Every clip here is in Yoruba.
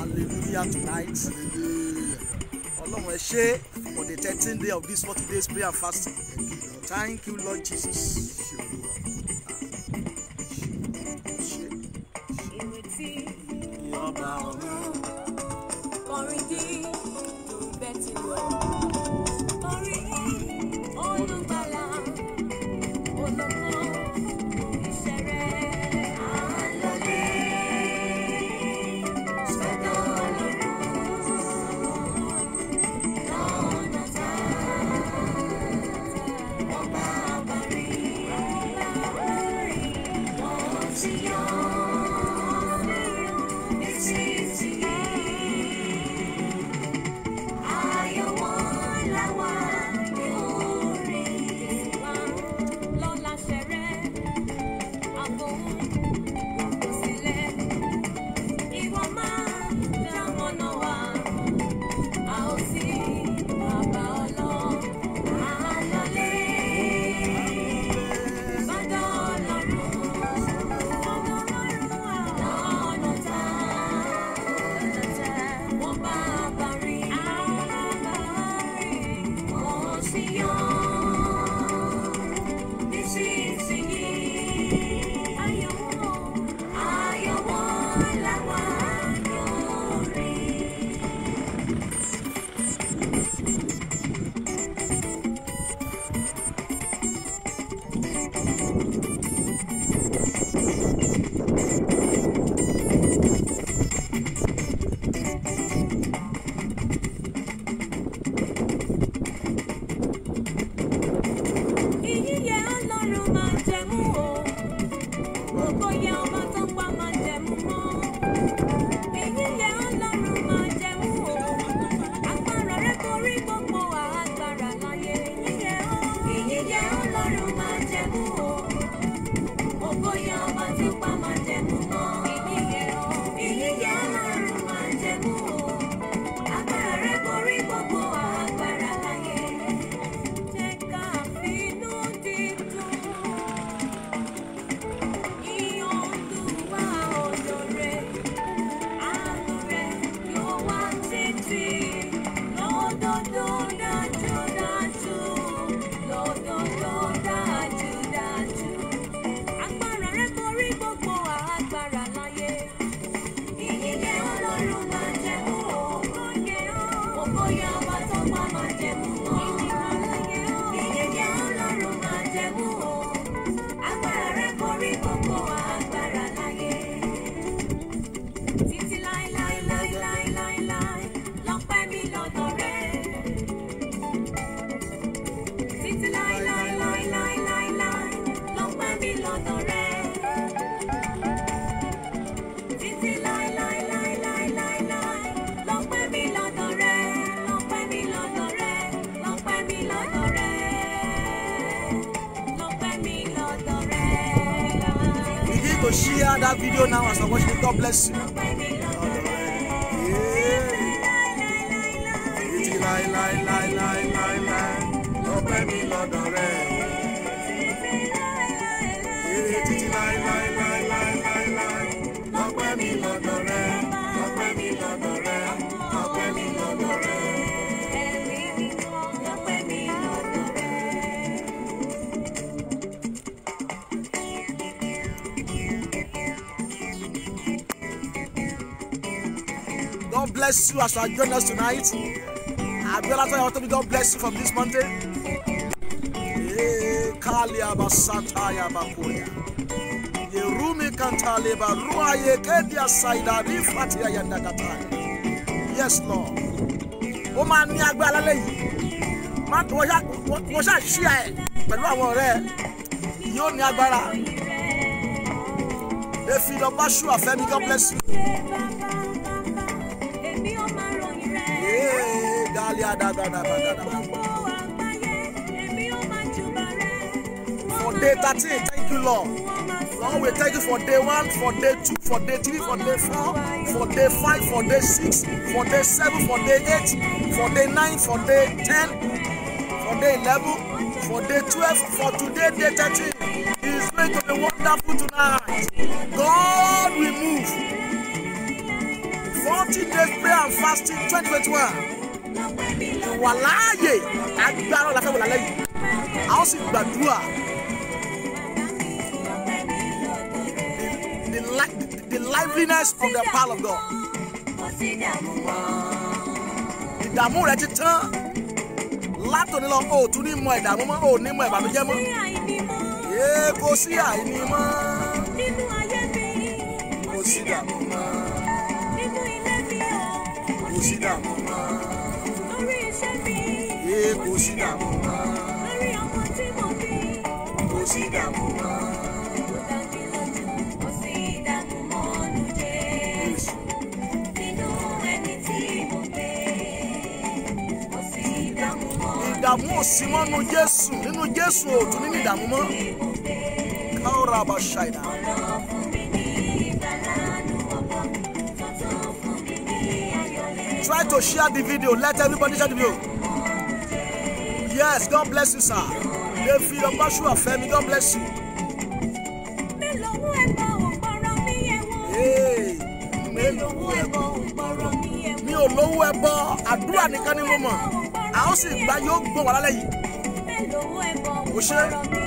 hallelujah tonight ọlọ́run ẹ ṣé for the thirteen day of this forty days prayer and fasting thank you lord jesus. Ọba ọ̀run. Bless you. Joining us tonight. Abiola Toyin Otobi, God bless you from this mountain. Eh. Yerumi Kantale Barua Yekedia Saida Rifati ya Yandakataya. Yes, Lord. Ó máa ní agbára lálẹ́ yìí. Má wọ́n ṣá wọ́n ṣá ṣí ẹ̀ pẹ̀lú àwọn ọ̀rẹ́ ẹ̀. Yóò ní agbára. Efi lọ bá ṣú àfẹ́mi, God bless you. Eh, máa júbà rẹ̀. For day thirteen, thank you, Lord. Lord, we thank you for day one, for day two, for day three, for day four, for day five, for day six, for day seven, for day eight, for day nine, for day ten, for day eleven, for day twelve, for today, day thirteen. It is going to be wonderful tonight. God will move forty days prayer and fasting twenty twenty one wà láàyè. Agbára ọ̀la fẹ́ wò yìí. A ó sì gbàdúrà. The the liveliness of the power of God. Ìdààmú rẹ ti tán. Látòní lọ o tún ní mọ ìdààmú mọ́ o ní mọ ìbànújẹ́ mọ́. Ee kò sí àìní mọ́. Kò sí ìdààmú mọ́. Kò sí ìdààmú mọ́ ìdààmú mọ́ lórí ọmọ tí mo bí. kò sí ìdààmú mọ́. Ó dá mi lójú, kò sí ìdààmú mọ́nú Jésù. Nínú ẹni tí mo gbé, kò sí ìdààmú mọ́nú ìdààmú ò sí mọ́nú jésù nínú jésù ò tún nínú ìdààmú mọ́ káwọ́ra àbá ṣàìdá. Try to share the video let everybody share the video. Yes god bless you sir david ọgbàṣùwà fẹmi god bless you. Mi ò lówó ẹbọ àdúrà nìkan ni mo mọ̀ a ó sì gba yóò gbọ́ wà lálẹ́ yìí. Kò ṣe. ògbọ́rọ̀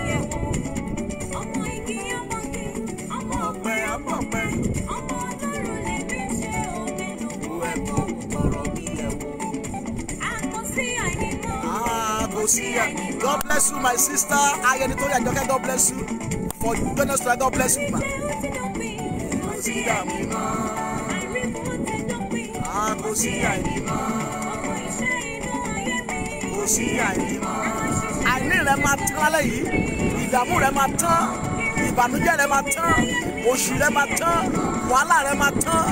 god bless you my sister ayẹni tó yà jọkẹ́ god bless you for joining us today god bless you ma. Dópin? kò sí ìdààmú mọ́ ah kò sí àìní mọ́ kò sí àìní mọ́. àìní rẹ máa tán lálẹ́ yìí ìdààmú rẹ máa tán ìbànújẹ́ rẹ máa tán òṣì rẹ máa tán wàhálà rẹ máa tán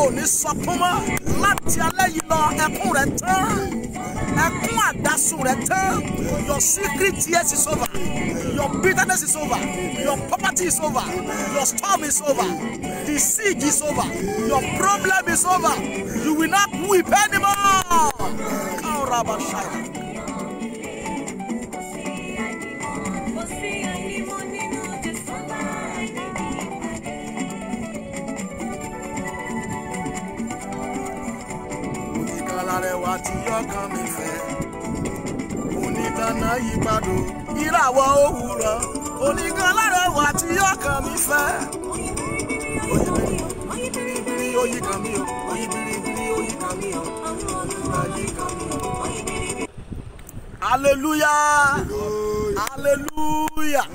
ò ní sọkún mọ́ láti alẹ́ yìí lọ ẹkún rẹ tán ẹkún àdásùn rẹ tán. Your secret tears is over. Your bitterness is over. Your poverty is over. Your storm is over. The siege is over. Your problem is over. You will not weep anymore. Kaorabashaya. Kò sí oníkanná yípadò ìràwọ̀ òwúrọ̀ oníkanlá rẹwà tí ọkàn mi fẹ́ oyibiribiri oyi kan mi o oyibiribiri oyi kan mi o oyi kan mi o. hallelujah hallelujah.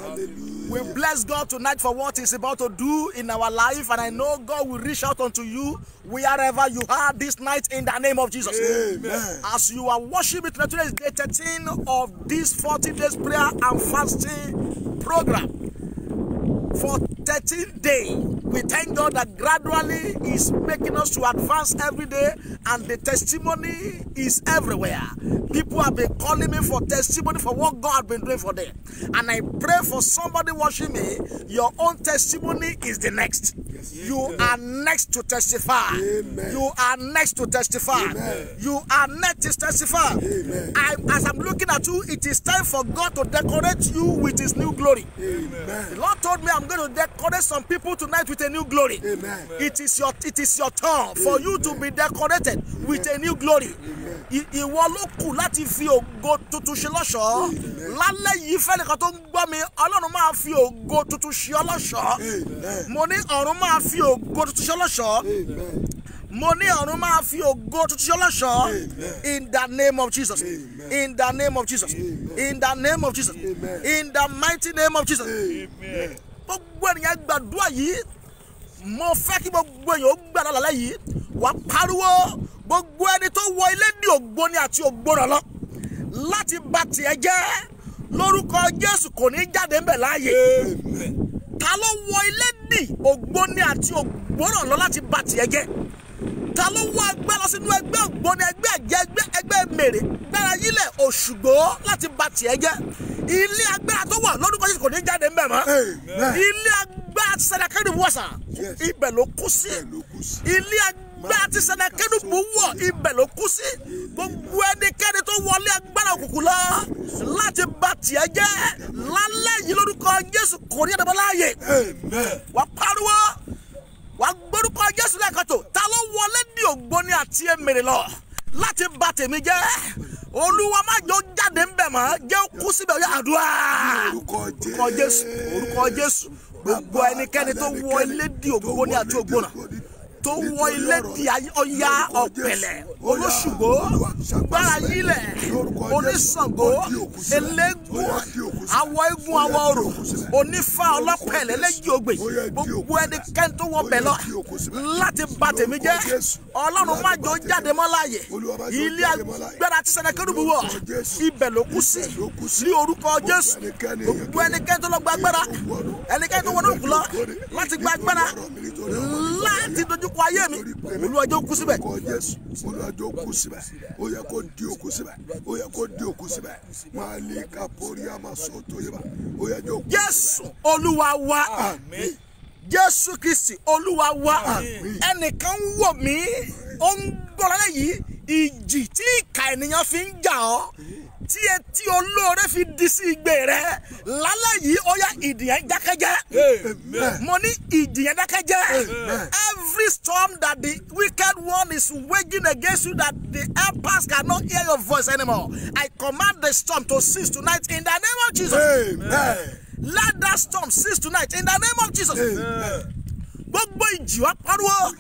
We bless God tonight for what He's about to do in our life, and I know God will reach out unto you wherever you are this night in the name of Jesus. Amen. As you are worshiping today, today is day 13 of this 40 days prayer and fasting program. For 13 days, we thank God that gradually is making us to advance every day, and the testimony is everywhere. People have been calling me for testimony for what God has been doing for them. And I pray for somebody watching me, your own testimony is the next. You are next to testify. Amen. You are next to testify. Amen. You are next to testify. Amen. I, as I'm looking at you, it is time for God to decorate you with His new glory. The Lord told me I'm going to decorate some people tonight with a new glory. Amen. It is your it is your turn for you to be decorated with a new glory. Ìwọ ló kù láti fi ògo tuntun ṣe lọ́ṣọ̀ọ́. Lálẹ́ yìí fẹ́nìkan tó ń gbọ́ mi, Ọlọ́run máa fi ògo tuntun ṣe ọ́ lọ́ṣọ̀ọ́. Amen. Mo ní ọ̀run máa fi ògo tuntun ṣe ọ́ lọ́ṣọ̀ọ́. Amen. Mo ní ọ̀run máa fi ògo tuntun ṣe ọ́ lọ́ṣọ̀ọ́. In the name of Jesus. In the name of Jesus. In the name of Jesus. In the mighty name of Jesus. Amen. Gbogbo ènìyàn gbàdúrà yìí. Mo fẹ́ kí gbogbo èèyàn ó gbàdúrà lálẹ́ yìí. Wà á pariwo gbogbo ẹni tó wọ ilé ní ògbóni àti ògbónà lọ. Láti bà tiẹ̀ jẹ́ lórúkọ jésù kò ní jáde ń bẹ̀ láàyè ta ló wọ ilé ní ògbóni àti ògbónà lọ láti bà tiẹ̀ jẹ́? Ta ló wọ ẹgbẹ́ lọ sínú ẹgbẹ́ ẹgbẹ́ ẹ̀jẹ̀ ẹgbẹ́ ẹgbẹ́ mèrè? Gbára yílẹ̀ òṣùgbó láti bà tiẹ̀ jẹ́ ilé agbára tó wà lórúkọ jésù kò ní jáde ń bẹ̀ mọ́. Ilé agbára ti sẹdẹkẹdù wọ̀sà Yes. ibẹ̀ ló kú sí. Ilé agbára ti sẹdẹkẹdù bù wọ̀ ibẹ̀ ló kú sí. Gbogbo ẹnikẹ́ni tó wọlé agbára òkùnkùn lọ láti bà tiẹ̀ jẹ́. Lálẹ́ yìí lórúkọ jésù kò ní ẹ̀dẹ̀bọ̀ láàyè. Wà pariwo. Wà gbórúkọ jésù lẹ́ẹ̀kan tó. Ta ló wọlé ní ògbóni àti èmèrè lọ láti bà tèmi jẹ́. Olúwa má jọ jáde ń bẹ̀ mọ́ jẹ́ kú síbẹ̀ yá àdúrà. Orúkọ jésù. Orúkọ jésù gbogbo ẹnikẹ́ni tó wọ ilé di ògbóni àti ògbónà tó wọ ilé di ọya ọ̀pẹ̀lẹ̀. olóṣùgbó gbára yílẹ̀ oníṣàngó eléégún awọ eégún awọ orò onífà ọlọ́pẹ̀lẹ̀ lẹ́yìn ògbè. gbogbo ẹnikẹ́ni tó wọ bẹ̀ lọ láti bà tèmi jẹ́. Ọlọ́run má jọ jáde mọ́ láàyè. ilé agbára tí sẹ́nẹ́kẹ́rù wọ̀. Ibẹ̀ ló kú sí. ní orúkọ jésù gbogbo ẹnikẹ́ni tó lọ gba agbára ẹnikẹ́ni tó wọnú òkú lọ láti gba agbára láti dojúkọ ayé mi olúwàjò kú síbẹ̀. orúkọ jésù olùwàjò kù síbẹ̀. Ó yẹ kó di òkú síbẹ̀. Ó yẹ kó di òkú síbẹ̀. Máa lè ka borí àmà sọ́tò yìí bá ó yẹ jọ kú. jésù olúwa wa. Àmín jésù kristi olúwa wa. Ẹnìkan ń wò mí ó ń gbọ́dọ̀ lẹ́yìn ìjì tí ìka ènìyàn fi ń jà ọ́ tí etí olóore fi di sí igbe rẹ. Lálẹ́ yìí ó yá ìdìyẹn dákẹ́jẹ́. Amen. Mo ní ìdìyẹn dákẹ́jẹ́. Amen. every storm that the wicked one is waging against you that the helpers cannot hear your voice anymore I command the storm to cease tonight in the name of Jesus. amen Let that storm cease tonight in the name of Jesus. Gbogbo ìjì wá pariwo.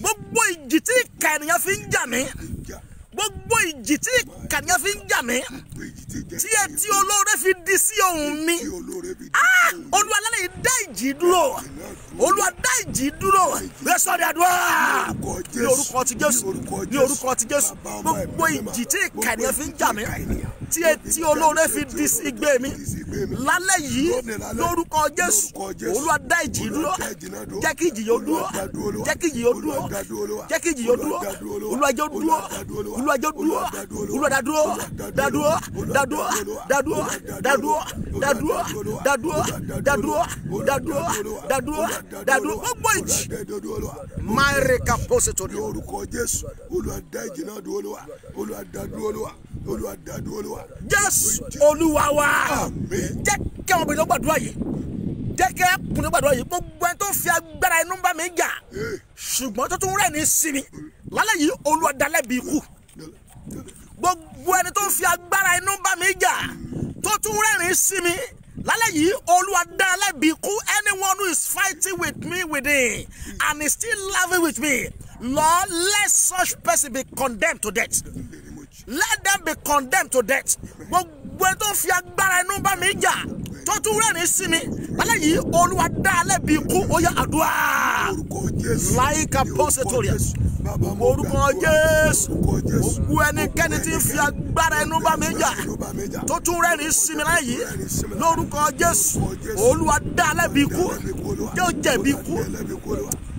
Gbogbo ìjì tí ìka ènìyàn fi ń jà mí. Gbogbo ìjì tí ìka ènìyàn fi ń jà mí. Tí etí olóore fi di sí ohùn mi. Ah! Olúwa lálẹ́ yìí dá ìjì dúró. Olúwa dá ìjì dúró. Di àdúrà. Ní orúkọ ti Jésù. Ní orúkọ ti Jésù. Gbogbo ìjì tí ìka ènìyàn fi ń jà mí. Tí etí olóore fi di igbe mi. Lálẹ́ yìí lórúkọ Jésù. Olúwa dá ìjì dúró. Jẹ́ kí ìjì yóò dúró. Jẹ́ kí ìjì yóò dúró. Jẹ́ kí ìjì yóò dúró. Olúwa jẹ́ dúró. Olúwa jẹ́ dúró. Olúwa dá dúró. Dá dúró. Dá dúró. Dá dúró. Dá dúró. Dá dúró. Dá dúró. Dá dúró. Dá dúró. Dá dúró. Dá dúró. Gbogbo ìjì. Máìrè ka pósè tó ní dúró. orúkọ ìjì náà dúró lówà olùwàdá dúró lówà olùwàdá dúró lówà. Jésù Olúwa wa. Jẹ́ kí àwọn obìnrin gbàdúrà yìí. Jẹ́ kí ẹkùnrin gbàdúrà yìí. Gbogbo ẹni tó fi agbára inú bá mi jà. Ee, Ṣùgbọ́n tó tún rẹ̀ ní sinmi. Lálẹ́ yìí Olúwa dá lẹ́bi ikú. gbogbo ẹni tó fi agbára inú bá mi jà tó tún rẹ́rìn sí mi lálẹ́ yìí olúwa dá lẹ́bi ikú anyone who is fighting with me within and is still laughing with me lord let such person be condemned to death. Let them be condemned to death. Gbogbo ẹni tó fi agbára inú bá mi jà tó tún rẹ́rìn sí mi. Lálẹ́ yìí olúwa dá lẹ́bi ikú ó yá àdúrà. Orúkọ pọ́sẹ̀tòrìà orúkọ jésù. Gbogbo ẹnikẹ́ni tí ń fi agbára inú bá mi jà tó tún rẹ́rìn sí mi láyé. Lórúkọ jésù. Olúwa dá lẹ́bi ikú. Yóò jẹ̀bi ikú.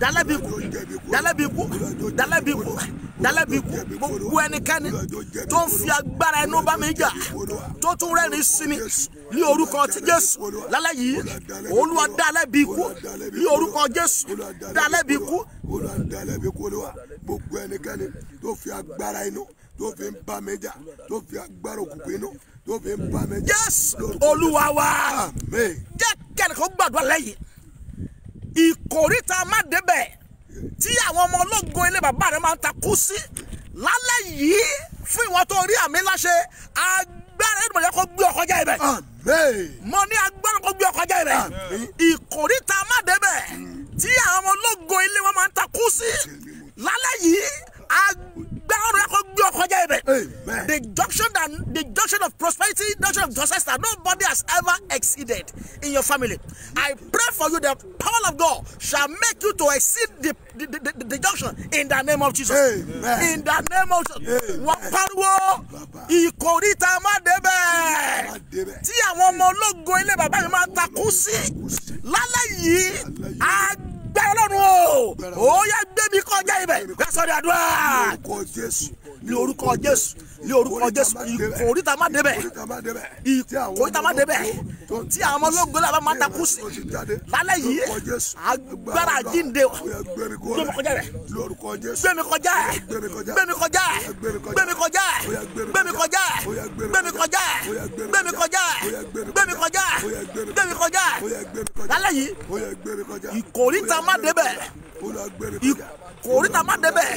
Dálẹ́bi ikú dálẹ́bi ikú. Dálẹ́bi ikú. Dálẹ́bi ikú. Gbogbo ẹnikẹ́ni tó ń fi agbára inú bá mi jà tó tún rẹ́rìn sí mi ní orúkọ ti jésù lálẹ́ yìí olúwa dálẹ́bi ikú. Ní orúkọ jésù dálẹ́bi ikú. Olùwàdá ẹlẹ́bi kó lówà gbogbo ẹnikẹ́ni tó fi agbára inú tó fi ń bá mi jà tó fi agbára òkùnkùn inú tó fi ń bá mi jà. Jésù olúwa wa. Jẹ́ kẹ́nìkan gbàdúrà lẹ́yìn. Ìkórìtà má débẹ̀ tí àwọn ọmọ ológun ilé bàbá rẹ̀ máa ń takú sí. Lálẹ́ yìí fún ìwọ tó rí àmì láṣẹ agbára ẹni mọ̀lẹ́ kó gbé ọkọ̀ jẹ́ ibẹ̀ mo ní agbára kó gbé ọkọ̀ jẹ́ Àmín. ìkórìtà má débẹ̀ tí àwọn ọmọ ilé wọn máa ń takú sí. Lálẹ́ yìí rẹ̀ kó gbé ọkọ̀ jẹ́ ibẹ̀. The junction that the junction of prosperity junction of justice that nobody has ever exceeded in your family. I pray for you the power of god shall make you to exceed the the, the, the, the junction in the name of jesus. Amen. in the name of jesus. Wọ́n pariwo ìkórìtà má débẹ̀. Tí àwọn ọmọ ológun ilé bàbá mi máa takú sí. Lálẹ́ yìí agbára ọlọ́run o. Ó yá gbé mi kọjá ibẹ̀. Ní àdúrà. Orúkọ jésù. Ní orúkọ jésù. Ní orúkọ jésù. má débẹ̀ ìkórìtà má débẹ̀ ìkórìtà má débẹ̀ tí àwọn ọmọ ológun náà bá máa takú sí. lálẹ́ yìí agbára àjínde gbé mi kọjá rẹ̀. Gbé mi kọjá ẹ̀ gbé mi kọjá. Gbé mi kọjá ẹ̀ gbé mi kọjá ẹ̀ gbé mi kọjá ẹ̀ gbé mi kọjá ẹ̀ gbé mi kọjá ẹ̀ gbé mi kọjá. ẹ̀ gbé mi kọjá. ó ẹ̀ yá gbé mi kọjá. Lálẹ́ yìí kọjá. ìkórìtà má débẹ̀. Ìkórìtà má débẹ̀.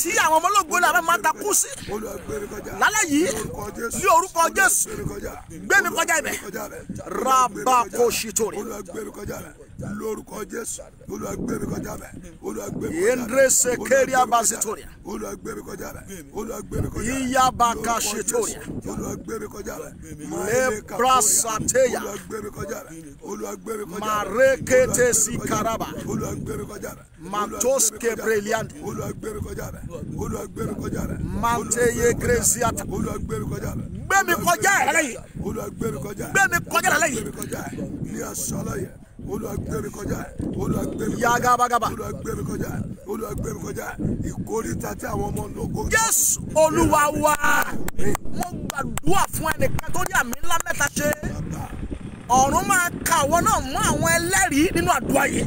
Tí àwọn ọmọlógo làwọn máa takú sí. Lálẹ́ yìí ní orúkọ Jésù gbé kọjá ibẹ̀. Rabakositori lórúkọ jésù olùwàgbẹ́mi kọjá bẹ̀ olùwàgbẹ́mi kọjá bẹ̀ ìndrẹ́sẹ̀ kẹ́rì abasitoria olùwàgbẹ́mi kọjá bẹ̀ olùwàgbẹ́mi kọjá bẹ̀ ìyábàkà ṣetoria olùwàgbẹ́mi kọjá bẹ̀ lẹ́prasateya olùwàgbẹ́mi kọjá bẹ̀ olùwàgbẹ́mi kọjá bẹ̀ marekete sikaraba olùwàgbẹ́mi kọjá bẹ̀ matos kebreliandi olùwàgbẹ́mi kọjá bẹ̀ olùwàgbẹ́mi kọjá bẹ̀ manteye greziata olùwàgbẹ́mi kọjá bẹ̀ gbẹ́mi kọjá yẹrẹ yìí gbẹ́mi kọjá yẹrẹ yìí ní asọ́lọ́ yẹn. Olúwa gbé mi kọjá. Olúwa gbé mi kọjá. Yagabagaba. Olúwa gbé mi kọjá. Olúwa gbé mi kọjá. Ìkórìtà tí àwọn ọmọ ológo. Jésù olúwa wa. Mo gbàdúrà fún ẹnìkan tó ní àmì ńlá mẹ́ta ṣe. Ọ̀run máa ka àwọn náà mọ́ àwọn ẹlẹ́rìí nínú àdúrà yìí.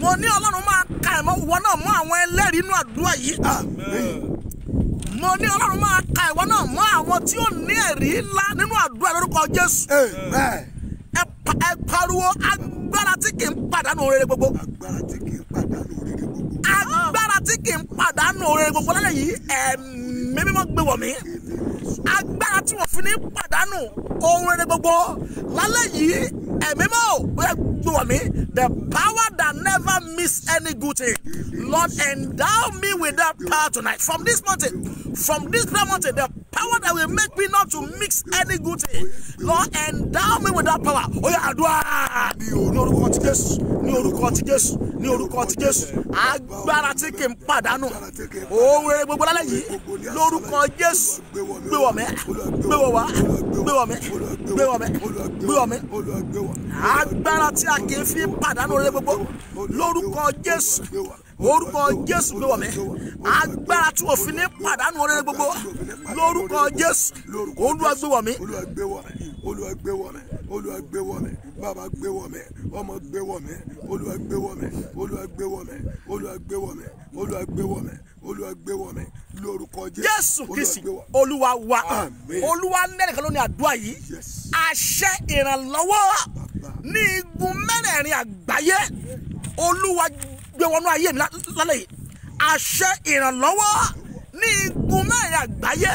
Mo ní Ọlọ́run máa ka ìwọ náà mọ́ àwọn ẹlẹ́rìí nínú àdúrà yìí. Mo ní Ọlọ́run máa ka ìwọ náà mọ́ àwọn tí ó ní ẹ̀rí ńlá nínú àdúrà lórúkọ Jésù. Ẹ pa- ẹ pariwo agbára tí kì í pàdánù rere gbogbo. Agbára tí kì í pàdánù oríire gbogbo. agbára tí kì í pàdánù oore gbogbo. Lálẹ́ yìí ẹ̀mí mímọ́ gbé wọ̀ mí. Agbára tí wọ́n fi ní pàdánù rere gbogbo. Lálẹ́ yìí ẹ̀mí ò bóyá gbé wọ̀ mí. The power that never miss any good thing. Lord endow me with that power tonight. From this mountain from this prayer mountain the power that will make me not to mix any good thing. Lord endow me with that power. Oya àdúrà ní orúkọ ti jésù ní orúkọ ti jésù ní orúkọ ti jésù. Agbára tí kì í pàdánù. Rere gbogbo lálẹ́ yìí lórúkọ jésù. Gbé wọ̀ mí gbé wọ̀ wá gbé wọ̀ mí gbé wọ̀ mí gbé wọ̀ mí. Agbára tí a kì í fi pàdánù rere gbogbo lórúkọ jésù orúkọ jésù gbé wọ̀ mí agbára tí òfin ní pàdánù rere gbogbo lórúkọ jésù olúwa gbé wọ̀ mí Olúwa gbé wọ̀ mí. Olúwa gbé wọ̀ mí. Olúwa gbé wọ̀ mí. Bàbá gbé wọ̀ mí. Ọmọ gbé wọ̀ mí. Olúwa gbé wọ̀ mí. Olúwa gbé wọ̀ mí. Olúwa gbé wọ̀ mí. Olúwa gbé wọ̀ mí. Olúwa gbé wọ̀ mí. Lórúkọ Jésù. kristi olúwa wa olúwa nẹ́ẹ̀kan ló ní àdúrà yìí àṣẹ ìrànlọ́wọ́ ní igun mẹ́rẹ̀ẹ̀rin àgbáyé olúwa gbé wọnú ayé mi lá- lálẹ́ yìí. Àṣẹ ìrànlọ́wọ́ ní igun mẹ́rẹ̀ẹ̀rin àgbáyé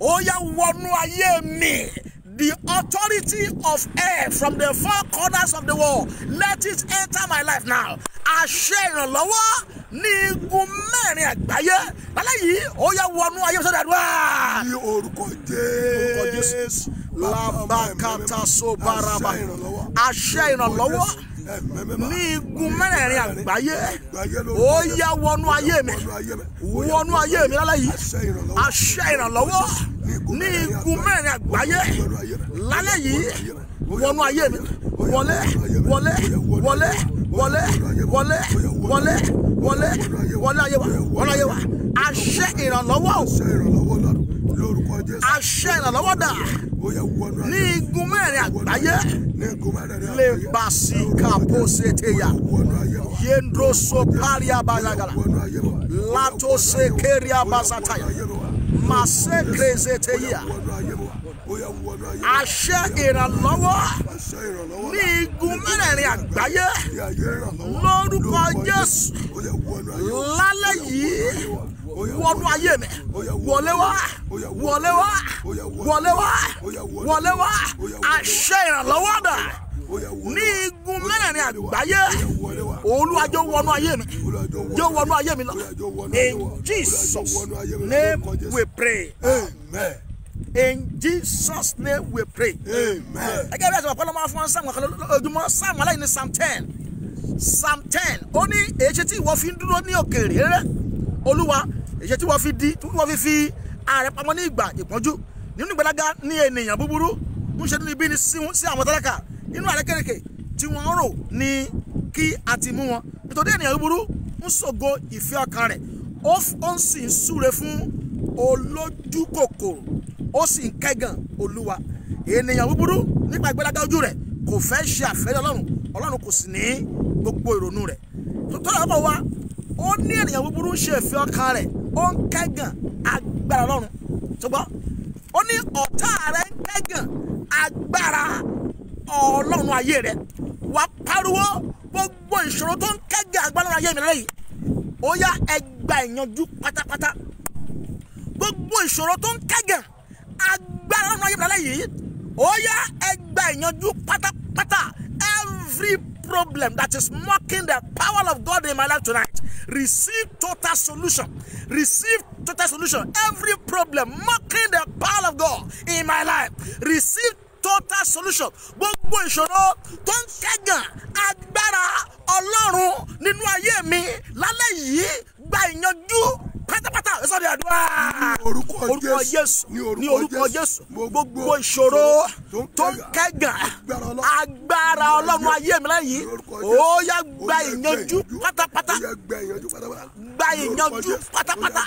ó yá wọnú ayé mi. The authority of air from the four corners of the world let it enter my life now. Àṣẹ ìrànlọ́wọ́ ní igun mẹ́rin àgbáyé. Lálẹ́ yìí ó yá wọnú ayé mi sọ́dọ̀ àdúrà. Ní orúkọ Jésù. labakata sobaraba. Àṣẹ ìrànlọ́wọ́ ní igun mẹ́rẹ̀ẹ̀rin àgbáyé ó yá wọnú ayé mi wọnú ayé mi lálẹ́ yìí àṣẹ ìrànlọ́wọ́ ní igun mẹ́rẹ̀ẹ̀rin àgbáyé lálẹ́ yìí wọnú ayé mi wọlé wọlé wọlé wọlé wọlé wọlé wọlé wọlé ayé wa wọlé ayé wa àṣẹ ìrànlọ́wọ́ lórúkọ jésù. Àṣẹ ìrànlọ́wọ́ dà. Ní igun mẹ́rin àgbáyé. Lè bá sí kàpó ṣe tẹ̀yà yéńdó so kárí abazagala látó ṣe kéré abazataya màá ṣe kéré tẹ̀yà àṣẹ ìrànlọ́wọ́. Ní igun mẹ́rẹ̀ẹ̀rin àgbáyé. lórúkọ jésù. Lálẹ́ yìí wọnú ayé mi. Wọlé wá. Wọlé wá. Wọlé wá. Wọlé wá. Àṣẹ ìrànlọ́wọ́ dà. Ní igun mẹ́rẹ̀ẹ̀rin àgbáyé wọlé wa. olúwàjọ wọnú ayé mi. Olùwàjò jọ wọnú ayé mi lọ. In jesus name we pray. Amen. in jesus name we pray. Amen. ẹgẹ́ bí ẹ̀sìn ọ̀pọ̀lọpọ̀ máa fún sáàmù kan lójúmọ́ sáàmù aláìní ní psalm ten. Psalm ten. Ó ní èyí tí ìwọ fi ń dúró ní òkèèrè rere olúwa èyí tí ìwọ fi di tí ìwọ fi fi ààrẹ pamọ́ ní ìgbà ìpọ́njú. Nínú ìgbàlaga ní ènìyàn búburú ń ṣe nínú ibi ní sí àwọn tálákà nínú àrékèrèkè tí wọ́n rò ní kí a ti mú wọn. Nítorí ènìyàn búburú ń ṣògo ìfẹ́ ọkàn rẹ̀ ó ń sì ń súre fún olójú kòkòrò ó sì ń kẹ́gàn olúwa. Ènìyàn búburú nípa ìgbéraga ojú rẹ̀ kò fẹ́ ṣe àfẹ́rẹ́ ọlọ́run ọlọ́run kò sì ní gbogbo ìrònú rẹ̀. Tó tọ́lá ó ní ènìyàn búburú ń ṣe ìfẹ́ ọkàn rẹ̀. Ó ń kẹ́gàn agbára ọlọ́run. Tó gbọ́ ó ní ọ̀tá rẹ̀ ń kẹ́gàn agbára ọlọ́run ayé rẹ̀. Wá pariwo gbogbo ìṣòro tó ń kẹ́gàn agbára ọlọ́run ayé mi lẹ́yìn. Ó yá ẹ gba ìyanjú pátápátá. Gbogbo ìṣòro tó ń kẹ́gàn agbára ọ̀nà ayébẹ̀rẹ̀ yìí ó yá ẹ gba ìyanjú pátápátá every problem that is mocking the power of God in my life tonight receive total solution. Receive total solution. Every problem mocking the power of God in my life receive total solution. Gbogbo ìṣòro tó ń kẹ́gàn agbára ọlọ́run nínú ayé mi lálẹ́ yìí gba ìyanjú sọ́dọ̀ àdúrà orúkọ Jésù. ní orúkọ jésù gbogbo ìṣòro tó ń kẹ́gàn Agbára Ọlọ́run. ayé mi pátápátá Ó yá, gba ìyanjú pátápátá. gba ìyanjú pátápátá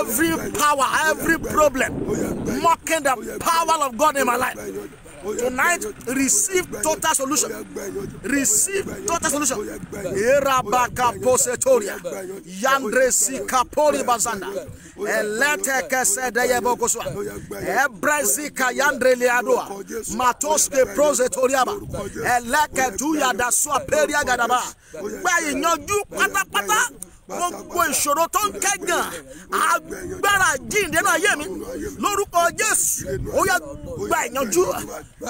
every power every problem mocking the power of God in my life tonight receive total solution. Receive total solution. Irabaka posetoria yandresi kapori bazanda eleteke sedeyebokoswa ebrezika yandreliadoa matoske prozetoriaba. Eleke tuyadasua periagadaba gba ìyanjú pátápátá gbogbo ìṣòro tó ń kẹ́gàn agbára jíǹde náà ayé mi. Lórúkọ jésù ó yá gba ìyanjú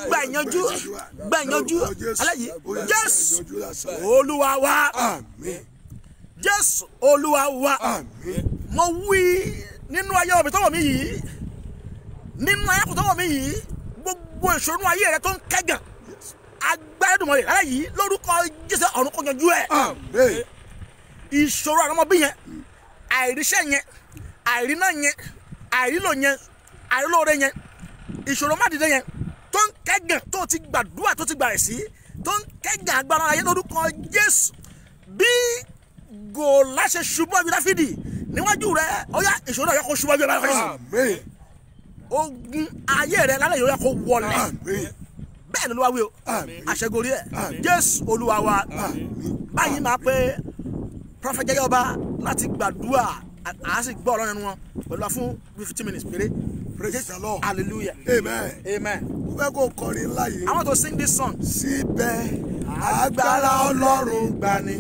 gba ìyanjú gba ìyanjú. Aláyìí jésù olúwa wa. Jésù olúwa wa. Mo wí nínú ayé ọbẹ̀ tọwọ́ mi yìí nínú ayé kò tọwọ́ mi yìí gbogbo ìṣòro nínú ayé rẹ tó ń kẹ́gàn. Agbára dùnmọ̀ rẹ̀ aláyìí lórúkọ jésù ọ̀run kò yanjú ẹ̀. Ìṣòro àwọn ọmọ bí yẹn àìríṣẹ́ yẹn àìríná yẹn àìrílò yẹn àìrílóore yẹn ìṣòro má dìde yẹn tó ń kẹ́gàn tó ti gbàdúrà tó ti gbàrẹ̀ sí tó ń kẹ́gàn agbára ayé lórúkọ jésù. Bí gòlá ṣe ṣubú ọbí dáfídì níwájú rẹ ó yá ìṣòro yẹ kó ṣubú ọbí dáfídì. Ogun ayé rẹ lálẹ́ yóò yẹ kó wọlé. Bẹ́ẹ̀ ló wá wí o. Àṣẹgorí ẹ̀. Jésù olúwa wa. Báyìí máa pé prọfẹ̀t jẹ́jẹ́ ọba láti gbàdúrà àá sì gbọ́ ọ̀rọ̀ nínú wọn pẹ̀lú fún fifteen minutes péré Praise the Lord. hallelujah Amen. amen Mo fẹ́ kó kọrin ńlá yìí. i want to sing this song. síbẹ̀ agbára ọlọ́run gbani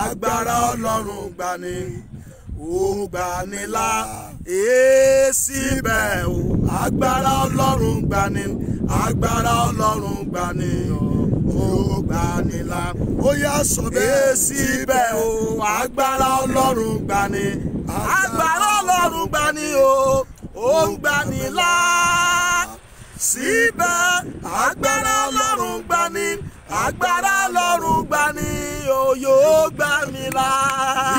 agbára ọlọ́run gbani ó gbani là síbẹ̀ o agbára ọlọ́run gbani agbára ọlọ́run gbani ó gbani là ó yá sọ bẹ́ẹ̀. Síbẹ̀ o agbára ọlọ́run gbani agbára ọlọ́run gbani o ó ń gbani là síbẹ̀ agbára ọlọ́run gbani agbára ọlọ́run gbani o yóò là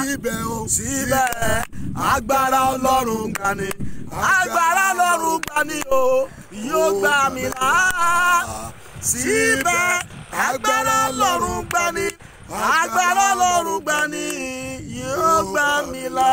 síbẹ̀ o síbẹ̀ agbára ọlọ́run gbani agbára ọlọ́run gbani o yóò gbà mí là síbẹ̀ agbára ọlọ́run gbani agbára ọlọ́run gbani yóò gbà mí là.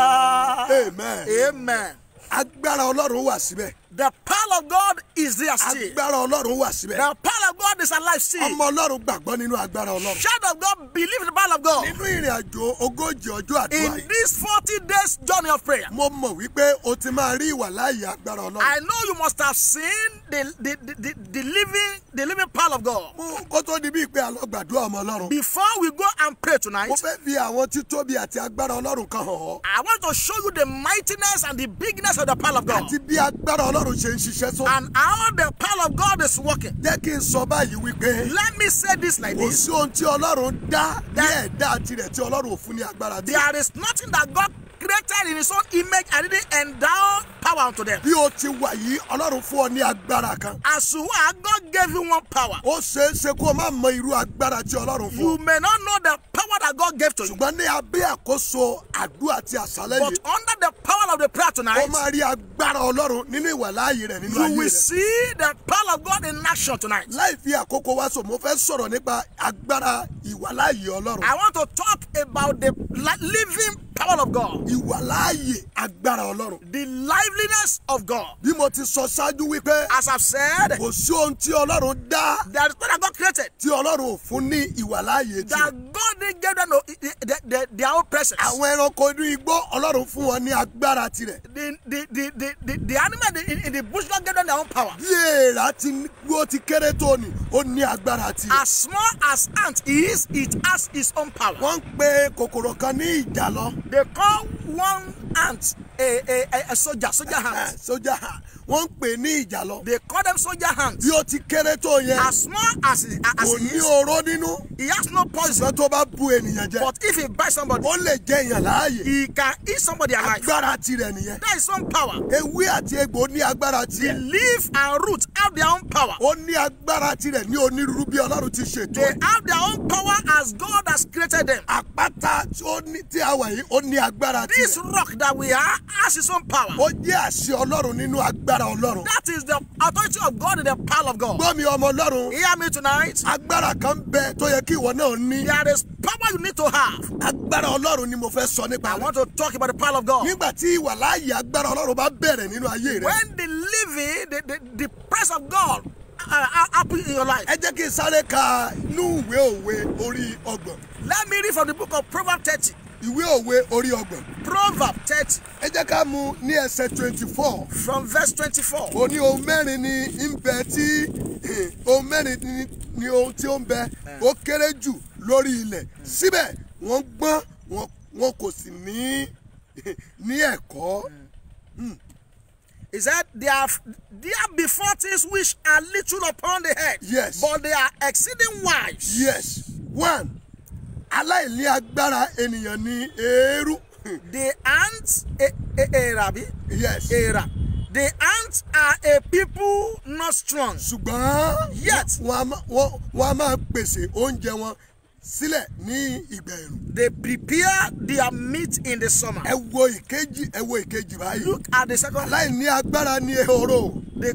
amen amen. agbára ọlọ́run wà síbẹ̀ the power of God is there still. agbára ọlọ́run wà síbẹ̀ the power of God is alive still. ọmọ ọlọ́run gbàgbọ́ nínú agbára ọlọ́run child of God believe in the power of God. nínú ìrìn àjò ogójì ọjọ́ àdúrà in this forty days journey of prayer. mo mọ̀ wípé o ti máa rí ìwà láàyè agbára I ọlọ́run know you must have seen the the, the, the, living the living power of God. mú kó tó di bíi pé a lọ gbàdúrà ọmọ ọlọ́run Before we go and pray tonight, mo fẹ́ fi àwọn títóbi àti agbára ọlọ́run kan hàn ọ́ I want to show you the mightiness and the bigness of the power of God àti bí agbára ọlọ́run ṣe ń ṣiṣẹ́ tó and how the power of God is working. jẹ́ kí n sọ báyìí wípé Let me say this like kò this. sí ohun tí ọlọ́run dá ní ẹ̀dá tirẹ̀ tí ọlọ́run ò fún ní agbára There is nothing that God created in his own image and didn't endow power unto them. bí o ti wà yìí ọlọ́run fún ọ ní agbára kan are, God gave you one power. ó ṣeé ṣe kó o má mọ irú agbára tí ọlọ́run fún You may not know the power that God gave to you, ṣùgbọ́n ní abẹ́ àkóso àdúrà àti àṣálẹ́ but yìí under the power of the prayer ó tonight, máa rí agbára ọlọ́run nínú ìwà láàyè rẹ̀ nínú you ayé will rẹ̀. see the power of God in action tonight. láì fi àkókò wá sọ mo fẹ́ sọ̀rọ̀ nípa agbára ìwà láàyè ọlọ́run I want to talk about the li- living power of God, ìwà láàyè agbára ọlọ́run. the liveliness of God. bí mo ti sọ ṣáájú wípé As I've said, kò sí ohun tí ọlọ́run dá there is that God created tí ọlọ́run ò fún ní ìwà láàyè that. God didn't give them no, the, the, their own presence. àwọn ẹranko inú igbó ọlọ́run fún wọn ní agbára tirẹ̀. The, the, the, the, the, the animal in, in the bush God gave them their own power. bí èèrà ti gbó ti kéré tó ni ó ní agbára tirẹ̀. As small as ant is, it has its own power. wọ́n ń pe kòkòrò kan ní ìjàlọ. They call one ant a, a, a, a soldier, soldier ant. sójà wọ́n ń pè ní ìjàlọ They call them soldier ants. bí ó ti kéré tó yẹn As small as he, as kò he ní is, oró nínú he has no poison. ṣùgbọ́n tó bá bu ènìyàn jẹ But if he bites somebody, ó lè jẹ èèyàn láàyè he can eat somebody alive. agbára tirẹ̀ nìyẹn That is some power. ewé àti egbò ní agbára The tirẹ̀ leaf and root have their own power. ó ní agbára tirẹ̀ ní onírúurú bí ọlọ́run ti ṣètò They have their own power as God has created them. àpáta tí ó ní tí a wà yìí ó ní agbára This tirẹ̀ rock that we are has its own power. ó jẹ́ àṣẹ ọlọ́run nínú agbára ọlọ́run That is the authority of God and the power of God. gbọ́ mi ọmọ ọlọ́run Hear me tonight. agbára kan bẹ tó yẹ kí ìwọ náà ní There is power you need to have. agbára ọlọ́run ni mo fẹ́ sọ nípa I rẹ̀ want to talk about the power of God. nígbà tí ìwà láàyè agbára ọlọ́run bá bẹ̀rẹ̀ nínú ayé rẹ When the living, the, the, the presence of God uh, uh, happen in your life. ẹ jẹ́ kí n sáré ka inú ìwé òwe orí ọgbọ̀n Let me read from the book of Proverbs 30. Ìwé òwe orí ọgbọ̀n. Proverbs 30 ẹ jẹ́ ká mú ní ẹsẹ̀ twenty four from verse 24. ó ní ohun mẹ́rin ni ń bẹ tí ohun mẹ́rin ni, ohun tí ó ń bẹ. Ó kéré jù lórí ilẹ̀. Síbẹ̀ wọ́n gbọ́n wọn wọn kò sì ní ní ẹ̀kọ́. He said, there, are, there be four things which are little upon the head, Yes. but they are exceeding wise. yes. One aláìní agbára ènìyàn ní eérú The ants, a, a, a, Rabbi, yes Era. The ants are a people not strong. ṣùgbọ́n Yet. wọ́n á máa pèsè oúnjẹ wọn sílẹ̀ ní ìgbà ẹ̀rùn They prepare their meat in the summer. ẹ wo ìkejì ẹ wo ìkejì báyìí Look at the second. aláìní agbára ní ehoro The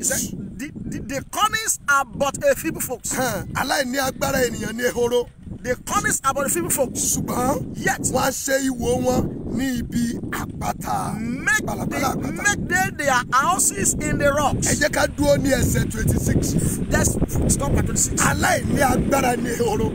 said, the, the, the conies are but a feeble folks. aláìní agbára ènìyàn ní ehoro The conies are but a feeble folks. ṣùgbọ́n Yet. wọ́n á ṣe ìwò wọn ní ibi àpáta Make, they, make they their houses in the ẹ rocks. jẹ́ ká dúró ní ẹsẹ̀ twenty six Let's stop at 26. aláìní agbára ní ehoro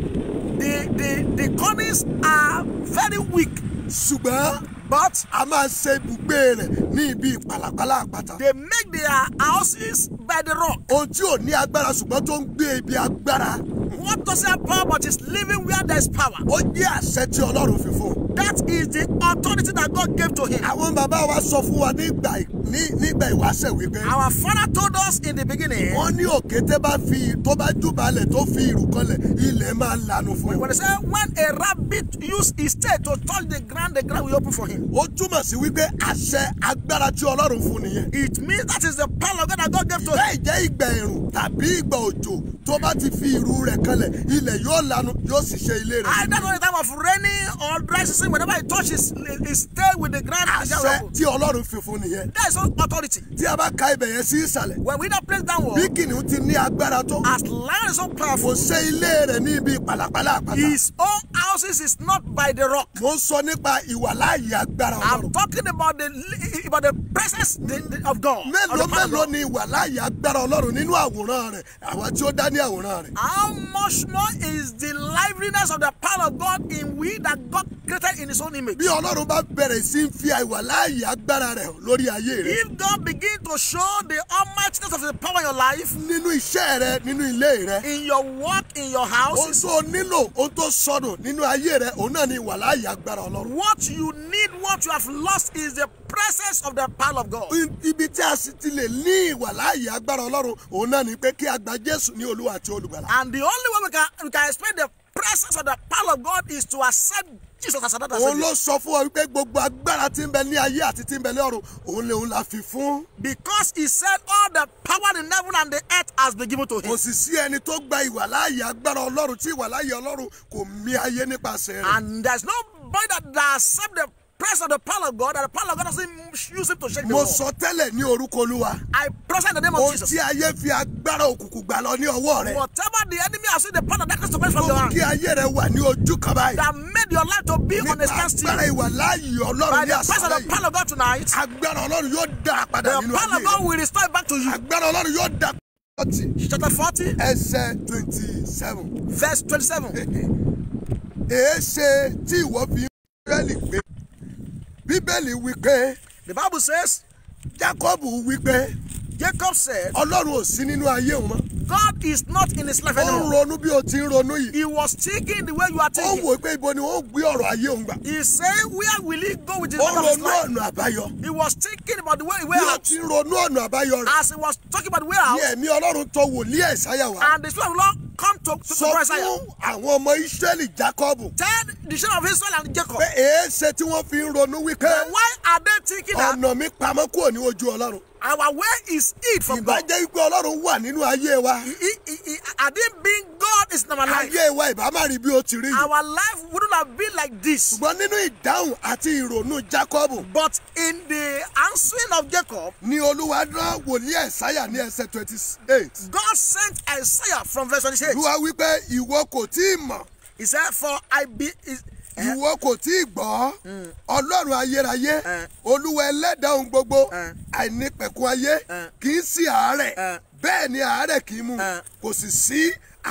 The, the, the conies are very weak, ṣùgbọ́n but a máa ṣe ibùgbé rẹ̀ ní ibi pàlàpàlà àpáta they make their houses by the rock. ohun tí ò ní agbára ṣùgbọ́n tó ń gbé ibi agbára What doesn't have power but is living where there's power? ó jẹ́ àṣẹ tí ọlọ́run fi fún un. That is the authority that God gave to him. àwọn bàbá wa sọ fún wa nígbà ní nígbà ìwáṣẹ̀ wípé Our father told us in the beginning wọ́n ní òkété bá fi tó bá júbalẹ̀ tó fi ìrù kanlẹ̀ ilẹ̀ máa lanu fún when they say when a rabbit use his tail to touch the ground, the ground will open for him. ó túmọ̀ sí wípé àṣẹ agbára tí ọlọ́run fún nìyẹn. It means that is the power of God that God gave to him. bẹ́ẹ̀ jẹ́ ìgbà ẹ̀rùn tàbí ìgbà òjò tó bá ti fi ìrù rẹ̀ kanlẹ̀ ilẹ̀ yóò lanu yóò sì ṣe ilé rẹ̀. I don't know the time of raining or dry season, whenever he touches his tail with the ground, àṣẹ tí ọlọ́run fi fún nìyẹn. That is all authority. tí a bá ka ibẹ̀ yẹn sí ìsàlẹ̀ When we not place bí downward, kìnìún ti ní agbára tó as lion is so kò powerful, ṣe ilé rẹ̀ ní ibi pàlàpàlà àpáta. his own houses is not by the rock. mo ń sọ nípa ìwàláàyè agbára I'm ọlọ́run. talking about the about the presence the- the- of God. mélòó mélòó ni ìwàláàyè agbára ọlọ́run nínú àwòrán rẹ̀ àwa tí ó dá ní àwòrán rẹ̀. How much more is the liveliness of the power of God in we that God created in His own image? bí ọlọ́run bá bẹ̀rẹ̀ sí fi ìwàláàyè agbára rẹ̀ lórí ayé rẹ̀ If God begin to show the almightiness of the power in your life, nínú iṣẹ́ rẹ̀ nínú ilé rẹ̀ in your work, in your ohun house, tó nílò ohun tó sọnù nínú ayé rẹ̀ òun náà ni ìwàláàyè agbára ọlọ́run. what you need, what you have lost is the presence of the power of God. ibi tí a sì ti lè ní ìwàláàyè agbára ọlọ́run òun náà ni pé kí a gba jésù ní olúwa àti olùgbàlà. And the only way we can, we can explain the presence of the power of God is to accept òun ló sọ fún ọ wípé gbogbo agbára tí ń bẹ ní ayé àti tí ń bẹ ní ọ̀run òun lè òun la fi fún. Because He said all the power in heaven and the earth has been given to kò Him. sì sí ẹni tó gba ìwàláàyè agbára ọlọ́run tí ìwàláàyè ọlọ́run kò mì ayé nípasẹ̀ rẹ̀. And there's nobody that, that accept the presence of the power of God, and the power of God doesn't use Him to shake the mo world. sọ tẹ́lẹ̀ ní orúkọ olúwa I prophesy the name of ohun Jesus. tí ayé fi agbára òkùnkùn gbà lọ ní ọwọ́ rẹ̀ Whatever the enemy has seen the power of darkness to quench from your hand, kí ayé rẹ̀ wà ní ojú kan báyìí that made your life to be on a nípa standstill. agbára ìwàláàyè ọlọ́run By ní the presence àṣálẹ́ of the yìí power of God tonight, agbára ọlọ́run yóò dá padà the nínú power ayé of God will restore it back to you. agbára ọlọ́run yóò dá Chapter 40, ẹsẹ̀ twenty seven verse 27. èé ṣe tí ìwọ fi bíbélì pé bíbélì wí pé The Bible says, jákọ́bù wí pé Jacob said, ọlọ́run ò sí nínú ayé òun mọ́ God is not in his life ó anymore. ronú bí o ti ń ronú yìí. He was thinking the way you are ó thinking. wò pé ibo ni wọ́n gbé ọ̀rọ̀ ayé òun gbà. He said, Where will he go with his ó life of his ronú ọ̀nà àbáyọ. He was thinking about the way he bí went o out. ti ń ronú ọ̀nà àbáyọ rẹ̀. As he was talking about the way ní out, ẹ̀mí ọlọ́run tó wòlíì ẹ̀sáyà wá. And the Spirit of the Lord come to, to, to sọ Isaiah. fún àwọn ọmọ Ísírẹ́lì Jákọ́bù. Tell the children of Israel and Jacob, pé èé ṣe tí wọ́n fi ń ronú wípé why are they thinking that? ọ̀nà mi pamọ́ kúrò ní ojú ọlọ́run? Our way is hid from ìbá God? jẹ́ wípé ọlọ́run wà nínú ayé wa had it been God is in our life, ayé wa ìbá má rí bí ó ti rí yìí our life wouldn't have been like this. ṣùgbọ́n nínú ìdáhùn àti ìrònú Jákọ́bù But in the answering of Jacob, ni olúwa rán wòlíì ẹ̀sáyà ní ẹsẹ̀ twenty eight God sent Isaiah from verse 28. olúwa wípé ìwọ kò tí ì mọ̀ He said, For I be. is- ìwọ kò tí ì gbọ́ ọlọ́run ayérayé Eh. olúwa ẹlẹ́dàá ohun gbogbo Eh. àìnípẹ̀kun ayé Eh. kì í sí àárẹ̀ Eh. Bẹ́ẹ̀ ni àárẹ̀ kì í mú kò sì sí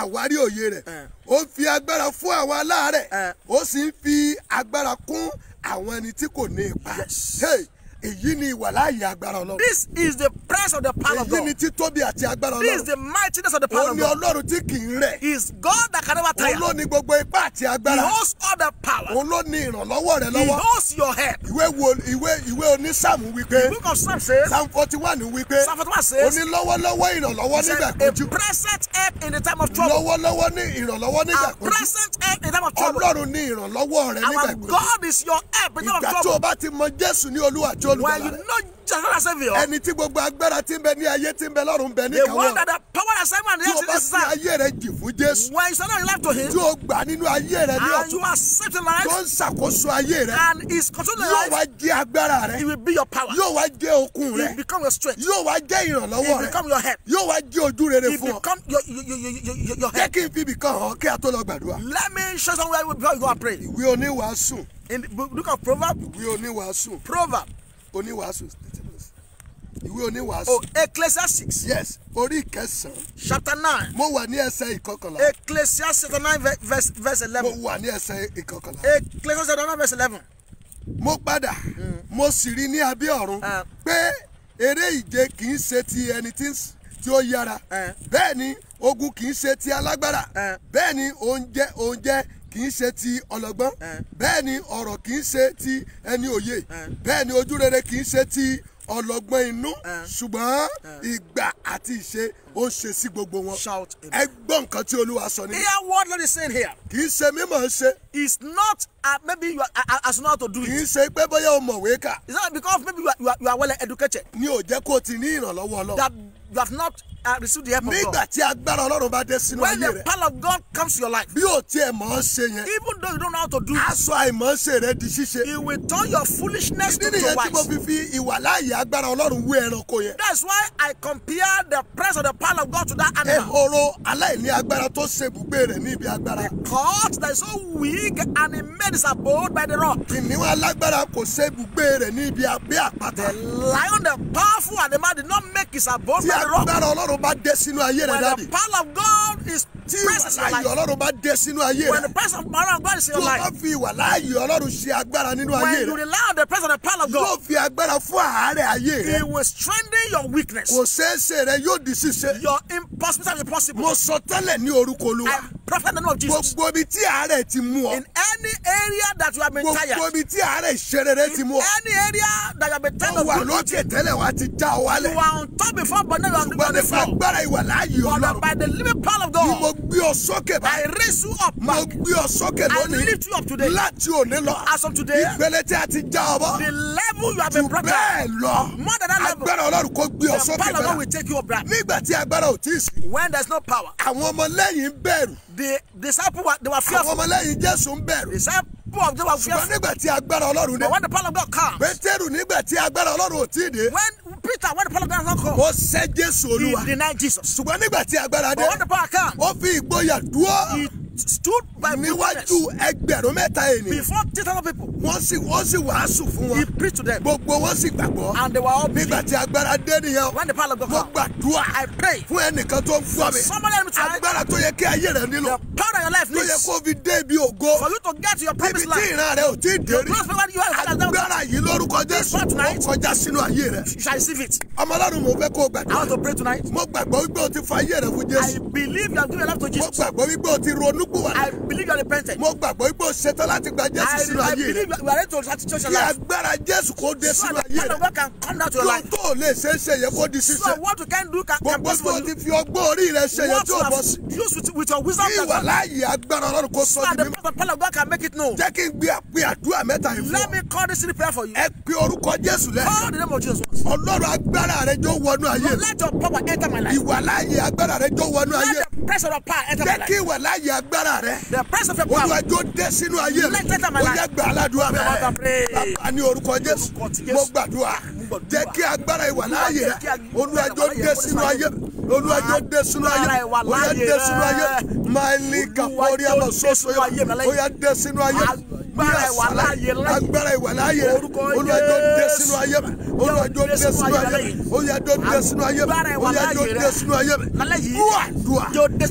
àwárí òye rẹ̀. Ó ń fi agbára fún àwọn aláàárẹ̀. Ó sì ń fi agbára kún àwọn ẹni tí kò ní ipa. Yes. Hey, èyí ni ìwàláàyè agbára ọlọ́run This is the presence of the power of èyí ni God. títóbi àti agbára This is ọlọ́run the mightiness of the power ó of God. ọlọ́run tí kì í rẹ̀ He is God that can never tire. òun ló ní gbogbo ipá àti He agbára holds all the power. òun ló ní ìrànlọ́wọ́ rẹ He lọ́wọ́ holds your head. ìwé wo ìwé ìwé onísàmù wípé The book of Psalm says, psalm forty one wípé Psalm 41 ó says, ní lọ́wọ́lọ́wọ́ ìrànlọ́wọ́ he said, nígbà a kojú present help in the time of trouble. lọ́wọ́lọ́wọ́ ní ìrànlọ́wọ́ nígbà A kojú present help in the time of trouble. ọlọ́run ní ìrànlọ́wọ́ rẹ nígbà Our kojú God is your help in the time ìgbà of tó o trouble. bá ti mọ jésù ní olúwa àti Olùgbàlà you rẹ know Jesus as Savior, ẹni tí gbogbo agbára ti ń bẹ ní ayé ti ń bẹ lọ́run bẹ the one that the power and assignment tí o and the bá earth is fi ayé rẹ jì fún jésù. When you surrender your life to Him, tí o gbà nínú ayé rẹ ní and ọ̀tún. you accept Him tó life, ń ṣàkóso ayé rẹ. and He's controlling your yóò life, wá jẹ́ agbára rẹ. He will be your power. yóò wá jẹ́ okun He rẹ. will become your strength. yóò wá jẹ́ He ìrànlọ́wọ́ rẹ. become your help. yóò wá jẹ́ ojú rere He fún ọ. become your, your, your, your, your, your jẹ́ help. kí n fi ibìkan hàn kí a tó lọ gbàdúrà. Let me show somewhere before you go and pray. ìwé oníwàásù. In the book of Proverbs, ìwé oníwàásù. Proverb, oníwàásù ìwé oníwàásù oh, Ecclesiastes, yes orí ìkẹsàn-án chapter 9. mo wà ní ẹsẹ̀ ìkọkànlá Ecclesiastes chapter 9, ve- verse, verse mo 11. wà ní ẹsẹ̀ ìkọkànlá Ecclesiastes chapter 9, verse 11. mo padà mo sì rí ní abẹ́ ọ̀run Ah. pé eré ìje kì í ṣe ti ẹni tí ó yára Ah. bẹ́ẹ̀ ni ogun kì í ṣe ti alágbára Ah. bẹ́ẹ̀ ni oúnjẹ oúnjẹ kì í ṣe ti ọlọ́gbọ́n Ah. bẹ́ẹ̀ ni ọ̀rọ̀ kì í ṣe ti ẹni òye Ah. bẹ́ẹ̀ ni ojú rere kì í ṣe ti ọlọ́gbọ́n inú Ah. ṣùgbọ́n ìgbà àti ìṣe ó ṣe sí gbogbo wọn ẹ gbọ́ nǹkan tí olúwa sọ ní Hear what Lord is saying here. kì í ṣe mímọ̀ ṣe It's not uh, maybe you are uh, as know how to do kì it. í ṣe pé bóyá o mọ̀wé kà It's not because maybe you are, you are, you are well educated ni ò jẹ́ kó o ti ní ìrànlọ́wọ́ ọlọ́run. that you have not uh, received the help of nígbà tí agbára ọlọ́run bá dé sínú When ayé the rẹ̀ power of God comes to your life, bí ò tiẹ̀ mọ̀ ọ́ ṣe yẹn even though you don't know how to do it, aṣọ àìmọ̀ọ́ṣe rẹ̀ di ṣíṣe He will turn your foolishness to, nìyẹn to tí mo wise. fi fi ìwà láàyè agbára ọlọ́run wé ẹranko yẹn That's why I compare the presence of the power of God to that animal. ehoro aláìní agbára tó ṣe ibùgbé rẹ̀ ní ibi agbára Caught that is so weak and he made his abode by the rock. kìnìún alágbára kò ṣe ibùgbé rẹ̀ ní ibi abẹ́ àpáta The lion, the powerful animal, did not make his abode tí by the rock. agbára ọlọ́run bá dé sínú ayé rẹ̀ When dáàdì the power of God is tí ìwà present in your láàyè life, ọlọ́run bá dé sínú ayé when the rẹ̀. presence of the power of God is in tí your o bá fi ìwà láàyè ọlọ́run ṣe agbára nínú ayé when you rẹ̀. rely on the presence of the power of yóò God, fi agbára fún àárẹ̀ ayé rẹ̀. He will strengthen your weakness. kò ṣeé ṣe rẹ̀ yóò di ṣíṣe. Mo sọ tẹ́lẹ̀ ní orúkọ olúwa. Gbogbo ibi tí àárẹ̀ ti mú ọ. In any area that you have been gbogbo ibi tí àárẹ̀ ìṣerere ti mú ọ. any area that you have been tired ó of wà good lókè tẹ́lẹ̀ wá ti já ọ You wálẹ̀. were on top before, but now you are ṣùgbọ́n nípa agbára ìwà láàyè But ọlọ́run. by the living power of bí mo God, gbé ọ sókè I báyìí raise you up mo gbé ọ sókè I lónìí. lift you up today. láti òní lọ. As of today, ìpele tí a ti já ọ bọ́. the level you have jù been brought bẹ́ẹ̀ down, lọ. More than that level, agbára ọlọ́run kò gbé ọ the sókè power of God bẹ́ẹ̀. will take you up back. nígbà tí agbára ò tí ì sí. When there's no power, àwọn ọmọlẹ́yìn bẹ̀rù. The disciples were, they were àwọn fearful. ọmọlẹ́yìn jésù ń bẹ̀rù. The disciples of them were ṣùgbọ́n nígbà tí agbára ọlọ́run dé. But when the power of God comes, pétérù nígbà tí agbára ọlọ́run ò tí ì dé. when Peter, of God has not come, ó sẹ́ jésù olúwa. He denied Jesus. ṣùgbọ́n nígbà tí agbára dé But when the power comes, ó fi ìgboyà dúró. He stood by níwájú boldness ẹgbẹ̀rún mẹ́ta ènìyàn. Before 3,000 people. wọ́n sì wọ́n sì wàásù fún He wọn preached to them, gbogbo wọn sì gbàgbọ́. And they were all nígbà believed. tí agbára dé nìyẹn When the power of God mo comes, gbàdúrà I pray. fún ẹnìkan tó ń gbọ́ mi. Somebody let me try agbára tó yẹ kí ayé rẹ nílò. The power of your life tó yẹ needs. kó fi dé ibi ògo. For you to get to your promised tí land. ìran rẹ ò tí ì dé rí. you have had agbára yìí lórúkọ jésù tonight. ó kọjá sínú ayé rẹ. You shall receive it. ọmọ ọlọ́run mo fẹ́ kó o I gbàdúrà want to pray tonight. mo gbàgbọ́ wípé o ti fa ayé rẹ fún I jésù believe you have given your life to mo Jesus. gbàgbọ́ wípé o ti ronú pìwàdà I believe you are repentant. mo gbàgbọ́ o ṣetán láti gba jésù I, sínú I ayé believe rẹ you are ready to satisfy your kí life. agbára jésù kó dé So sínú that the ayé rẹ of God can come down to your life. tó lè ṣe é ṣe yẹ kó di So ṣíṣe what you can do can, gbogbo possible tó o you. ti fi ọgbọ́n orí rẹ ṣe yẹ What tí you o bọ́ have sí used with, your wisdom kí ìwà láàyè agbára ọlọ́run kó So sọ that di the mímọ́ power of God can make it known. jẹ́ kí n gbé àpè àdúrà mẹ́ta yìí fún Let ọ me call this prayer for you. ẹ pe orúkọ jésù Call lẹ́ẹ̀kan the name of Jesus. ọlọ́run agbára rẹ jọ wọnú ayé mi let your power enter my life. ìwà láàyè agbára rẹ jọ wọnú ayé Let the pressure of power enter my jẹ́ kí life. ìwà láàyè agbára rẹ. The pressure of your power. olùwàjò dé sínú ayé mi. Let it my ó yẹ gbà pray. bẹ́ẹ̀ bàbá ní orúkọ jésù. Mo gbàdúrà. Jẹ́ kí agbára ìwà láàyè rẹ. olùwàjò dé sínú ayé. Mi olùwàjò dé sínú ayé. Yẹ dé sínú ayé. Máa ní kàpọ́rí àmọ́ sọ́sọ́ yẹ yẹ dé sínú ayé. Agbára ìwà láàyè rẹ. agbára ìwà láàyè rẹ. Orúkọ olùwàjò dé sínú ayé mi. Olùwàjò dé sínú ayé mi. ó yẹ dé sínú ayé mi. Agbára ó ìwà yẹ láàyè dé sínú ayé mi.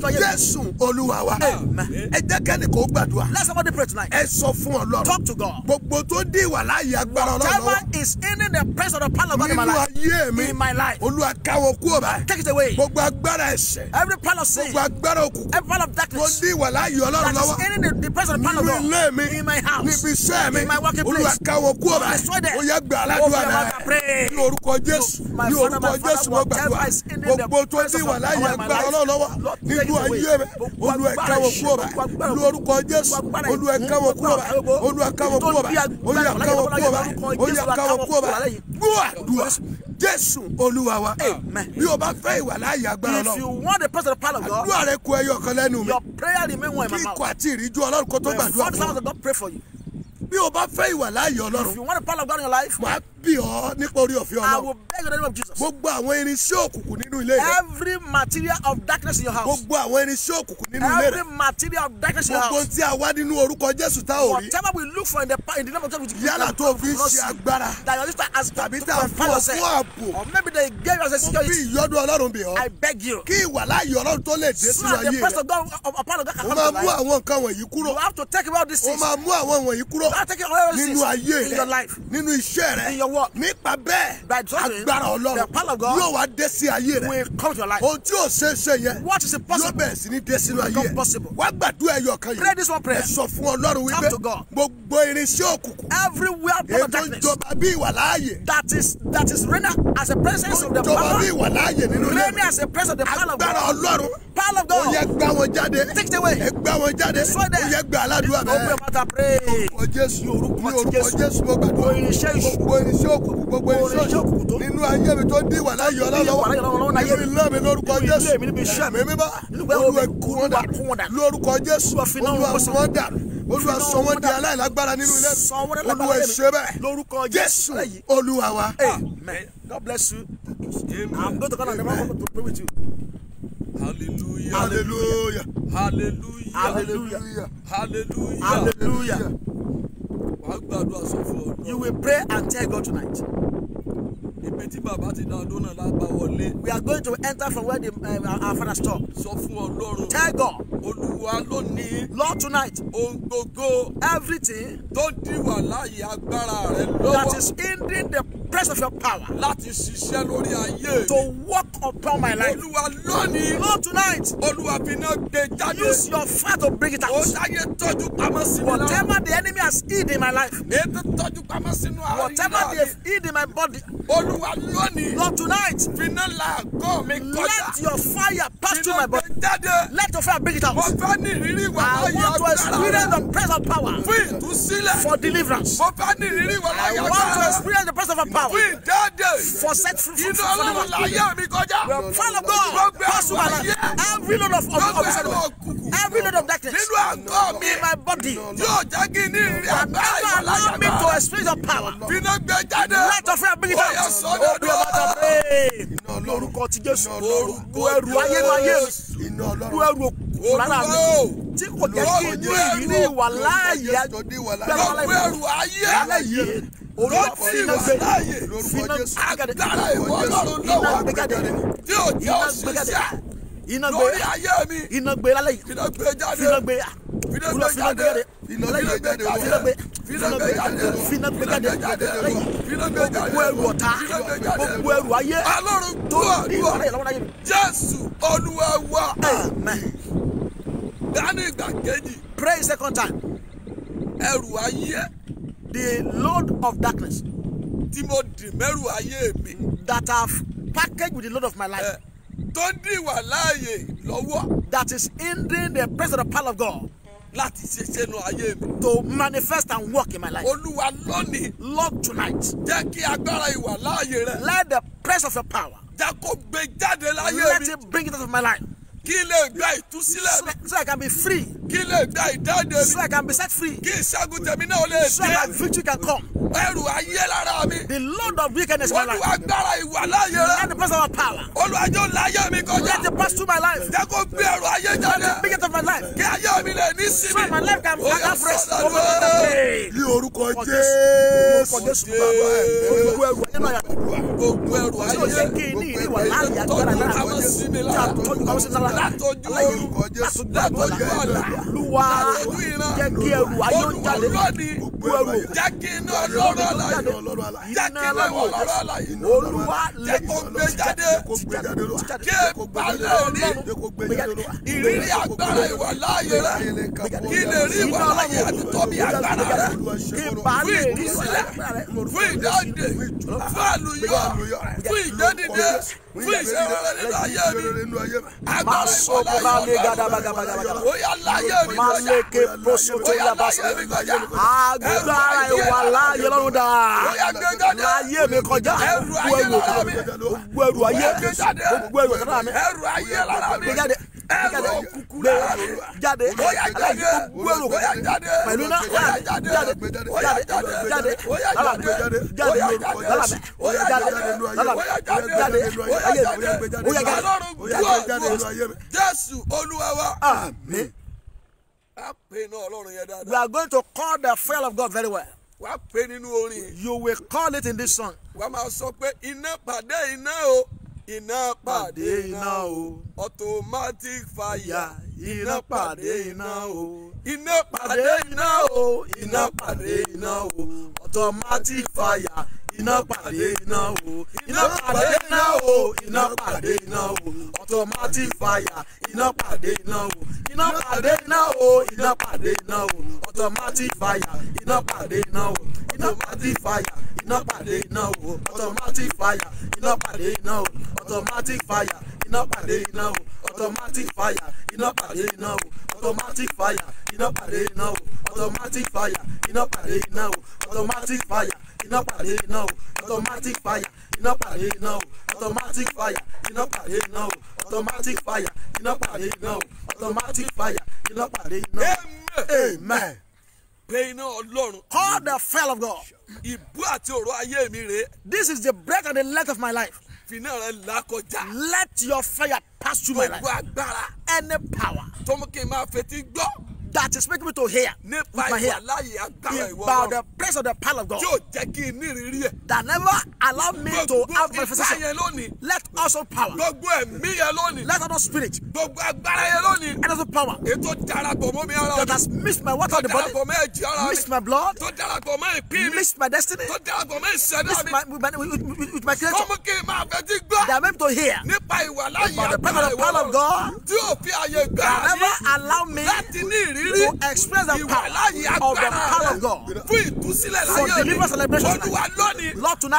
Ayé mi. jésù olúwa wa Amen. ẹ jẹ́ kẹ́ni kò gbàdúrà Let somebody pray tonight. ẹ sọ fún ọlọ́run Talk to God. gbogbo tó dé ìwà láàyè agbára ọlọ́run Whatever is in the presence of the power of God in my nínú life. ayé mi In my life. olúwa káwọn kú ọba Take it away. gbogbo agbára ẹ̀ṣẹ̀ Every power of sin. gbogbo agbára òkùnkùn Every power of tó darkness. dé ìwà láàyè ọlọ́run That lọ́wọ́ is in the, presence of the nínú of ilé God. mi In my house. níbi iṣẹ́ mi In my working olúwa place. káwọn kú ọba Destroy them. ó yẹ gbà aládùúrà rẹ. Ní orúkọ jésù ní orúkọ jésù mo gbàdúrà. gbogbo tó God in my agbára life, ọlọ́run lọ́wọ́. Lord, take nínú ayé mi Gbogbo olúwa agbára káwọn ẹ̀ṣẹ̀, kú ọba gbogbo agbára ní orúkọ jésù gbogbo agbára olúwa ìkún, káwọn kú ọba gbogbo agbára olúwa káwọn kú ọba gbogbo olúwa agbára káwọn kú ọba lórúkọ olúwa Jésù, olúwa wa. Bí o bá fẹ́ ìwà láàyè agbára God, àdúrà rẹ kú ẹyọ kan lẹ́nu mi. kíkọ mouth. àti ìríjú ọlọ́run kó tó gbàdúrà fún ọ. bí o bá fẹ́ ìwà láàyè ọlọ́run you the your bì ọ́ nípa orí ọ̀fẹ́ I ọlọ́run will beg in the name of Jesus. gbogbo àwọn irinṣẹ́ òkùnkùn nínú ilé rẹ Every material of darkness in your house, gbogbo àwọn irinṣẹ́ òkùnkùn nínú ilé rẹ every material of darkness in your gbogbo house, tí a wá nínú orúkọ jésù tá ò rí whatever we look for in the in the name of Jesus, yálà tó fi ń ṣe agbára that you're just as tàbí to tá a confine fún ọ fún ààbò Or maybe they gave you a mo fi security. ìyọ́dún ọlọ́run bì ọ́ I beg you. kí ìwà láàyè ọlọ́run tó lè dé So that the ayé presence rẹ of God, of, of power of God can o come máa to mú your life. àwọn nǹkan wọ̀nyí kúrò You have to take away all these o things. máa mú àwọn wọ̀nyí kúrò You have to take away all these nínú things ayé in rẹ your life. nínú iṣẹ́ rẹ In your work. nípa bẹ́ẹ̀ By doing, agbára ọlọ́run the power of God yóò wá dé sí ayé rẹ will come to your life. ohun tí ò ṣe é ṣe yẹn What is yóò impossible? bẹ̀rẹ̀ sí ní dé sínú ayé rẹ possible. wá gbàdúrà ẹyọ kan Pray yìí this one prayer. ẹ sọ fún ọlọ́run wípé Talk to God. gbogbo irinṣẹ́ òkùnkùn Everywhere part of ètò darkness ìjọba bí ìwà láàyè that is that is reigning as a presence of the ìjọba bí power, ìwà láàyè nínú ilé reigning as a presence of the power of agbára God. ọlọ́run Power of ó yẹ God. gbá wọn jáde Take it away. ẹ gbá wọn jáde Destroy them. ó yẹ gbà aládùúgbà Open bẹ́ẹ̀ your mouth and pray. orúkọ jésù orúkọ Jésù. mo gbàdúrà irinṣẹ́ ìṣù. Irinṣẹ́ òkùnkùn gbogbo irinṣẹ́ òkùnkùn nínú ayé mi tó ń dín ọlọ́lọ́wọ́ láyé nínú ilé mi lórúkọ jésù níbi iṣẹ́ Nínú ìgbà olúwa kú wọn dànù. lórúkọ jésù Olúwa sọ wọ́n dànù olúwa sọ wọn di aláìlágbára nínú ilé mi olúwa ṣe bẹ́ẹ̀ Lórúkọ jésù olúwa wa. Amen. God bless you. I'm going to the Lord to pray with you. Hallelujah. hallelujah Hallelujah. Hallelujah. Hallelujah. Hallelujah. You will pray and tell God tonight. We are going to enter from where the, uh, our- father stopped. Tell God. Lord, tonight, everything that is hindering the presence of your power Láti ṣiṣẹ́ lórí ayé. to walk upon my life. Olúwa lónìí. Lord, tonight, Olúwa fi iná gbé jáde. use your fire to bring it Ó out. sáyé tọ́jú pamọ́ sínú. Whatever the enemy has hid in my life, Ètò tọ́jú pamọ́ sínú whatever àríyá they've hid in my body, Olúwa lónìí. Lord, tonight, Finá làágọ́ mi kọjá. let your fire pass through my body. jáde. Let your fire bring it out. Mo fẹ́ ní ìrírí ìwà I láàyè want to agbára experience the presence of power Fún ìtúsílẹ̀. for deliverance. Mo fẹ́ ní ìrírí ìwà I láàyè want to agbára experience the presence of power Fún ìdáde. for set free from Inú ọlọ́run láyé mi kọjá. The fire of God pass through my life. Every load of, of, of, òkùnkùn. every load of darkness Nínú àgọ́ mi. in my body. Yóò jẹ́ kí ní ìrírí And agbára never ìwà láyé allow me to experience your power. Finá gbé jáde. Let your fire bring it Ó out. yẹ sọ́dọ̀ and pray. Lórúkọ ti Jésù. Gbogbo ẹrù ayé máa yé iná ọlọ́run ẹrù òkùnkùn fúlàní àmì tí kò jẹ́ kí inú èyí ní ìwà láàyè. lọ́gbẹ̀rù ayé lọ́tì ìwà láàyè. Agbára ìwọ lọ́rùn lọ́wọ́ agbẹ́jáde tí ò jẹ́ òṣìṣẹ́ iná gbé lórí ayé mi. Iná gbé lálẹ́ yìí. Iná gbé jáde. Iná gbé wúlọ fínà gbé jáde. lẹ́yìn fínà gbé fínà gbé jáde fínà gbé jáde lẹ́yìn gbogbo ẹrù ọ̀tá. Gbogbo ẹrù ayé. Tó ní ìwà láyè lọ́wọ́ láyé. Mi. Jésù Olúwa wa. Amen dání ìgbà kejì pray second time ẹrù ayé. The load of darkness. Tí mo dì mẹ́rù ayé mi. That have packaged with the load of my life. Tó dì wà láàyè lọ́wọ́. That is hindering the presence of the power of God. Láti ṣe sẹ́nu ayé mi. To manifest and work in my life. olúwa lónìí. Lord, tonight, jẹ́ kí agbára ìwà láàyè rẹ. Let the presence of your power, jẹ́ kó gbé jáde láyé let mi. it bring it out of my life kí lè gba so ìtúsílẹ̀ mi so I can be free, kí lè gba ìdáǹdè mi so I can be set free, kí ìṣẹ́gun tèmi náà lè so dé? that victory can come. ẹrù ayé lára mi. The load of wickedness in my life, agbára ìwà rẹ let the presence of power, ó láyé mi kọjá. Let it pass through my life, jẹ́ kó gbé ẹrù ayé jáde bring it out of my life, kí ayé mi lè ní so sinmi my life can have rest. sọ́dọ̀ Over the day. ní orúkọ jésù. gbogbo ẹrù ayé náà gbogbo ẹrù tí o jẹ́ ayé kí ní ìwà láàyè agbára tí a tọ́jú sí lára látọjú jésù látọjú ọ̀la ìran jẹ́ kí ẹrù ayé ó jáde gbogbo ẹrù jẹ́ kí iná ọlọ́rọ̀ àlàyé jẹ́ kí iná ọlọ́rọ̀ àlàyé Olúwa kó gbé jáde kí ìpalẹ̀ rí ìrírí agbára ìwà láàyè rẹ kí lè rí ìwà láàyè àti tóbi agbára rẹ kí n bá lè rí ìwà fún ìdáǹdè fún àlùyọ fún ìgbẹ́dìde fún ìṣẹ́rẹ́ nínú ayé mi Masopra legada bagabagaba. Maleke prosoto ya basa. Agbára ìwà láàyè lọ́rùn dà. Láyé mi kọjá. Gbogbo ẹrù ayé. Gbogbo ẹrù ọ̀tá mi. Gbogbo ẹrù ayé lára mi ẹrù òkùnkùn náà jáde bóyá gbẹrù pẹ̀lú náà jáde jáde jáde jáde alami jáde alami jáde alami jáde ayé mi bóyá jáde. ọlọ́run gbọ́ jésù olúwa we are going to call the fire of God very well. wàá pè nínú orin. you will call it in this song. wàá máa sọ pé iná pàdé iná o iná pàdé iná o automatic fire iná pàdé iná o iná pàdé iná o iná pàdé iná o automatic fire. Iná pàdé iná o. iná pàdé iná o iná pàdé iná o automatic fire. Iná pàdé iná o. Iná pàdé iná o. Iná pàdé iná o. Automatic fire. Iná pàdé iná o. Automatic fire. Iná pàdé iná o. Automatic fire. Iná pàdé iná o. Automatic fire. Iná pàdé iná o. Automatic fire. Iná pàdé iná o. Automatic fire. Iná pàdé iná o. Automatic fire. Iná pàdé iná o. Automatic fire. Iná pàdé iná o. Automatic fire. Iná pàdé iná o. Automatic fire. Iná pàdé iná o. Automatic fire. Iná pàdé iná o. Automatic fire. Iná pàdé iná o. amen Amen. Pé iná ọlọ́run Call the fire of God. ìbú àti òró ayé mi rèé This is the breadth and the length of my life. fìnnà rẹ là kọjá Let your fire pass through my gbogbo life. agbára Any power tó mú kí n máa fetí gbọ́ that is making me to hear. With my ear about the praise of the power of God. That never allow me to have manifestation. Let also power. Let also spirit. And also power. That has missed my water of the body, missed my blood, missed my destiny, missed my, with, my, with, with, with my creature. That I'm able to hear. About the power of God. That never allow me ìrírí ìwà láyé agbára rẹ fún ìtúsílẹ̀ láyé mi olúwa lónìí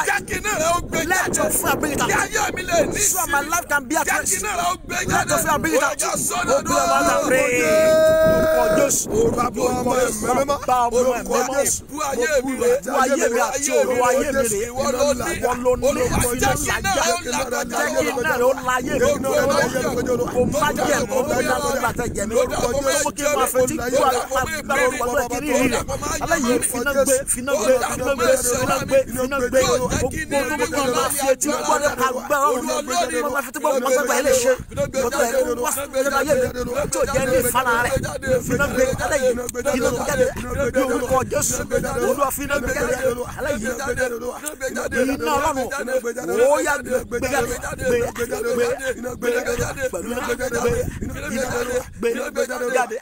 jákè náà rẹ ó gbé jáde kí ayé mi lè ní ìsinmi jákè náà rẹ ó gbé jáde ojú sọ́nà lọ́dún. Olúwa jẹ́ kí ti gbọ́ agbára ọgbọ́n kiri rí rẹ̀ aláyé finá gbé finá gbé finá gbé finá gbé finá gbé. Gbogbo tó bá máa fi etí gbọ́ agbára ọgbọ́n máa fi tó bọ́ ọgbọ́n gbàgbà ilé ṣe gbọ́dọ̀ ẹ̀ wá sọ́dọ̀ ayé mi tí ò jẹ́ ní ìfara rẹ̀. finá gbé aláyé finá gbé jáde. ní orúkọ Jésù. Olúwa finá gbé jáde. Aláyé iná Ọlọ́run. ó yá gbé jáde. gbé gbé gbé pẹ̀lú iná gbé jáde. gbé jáde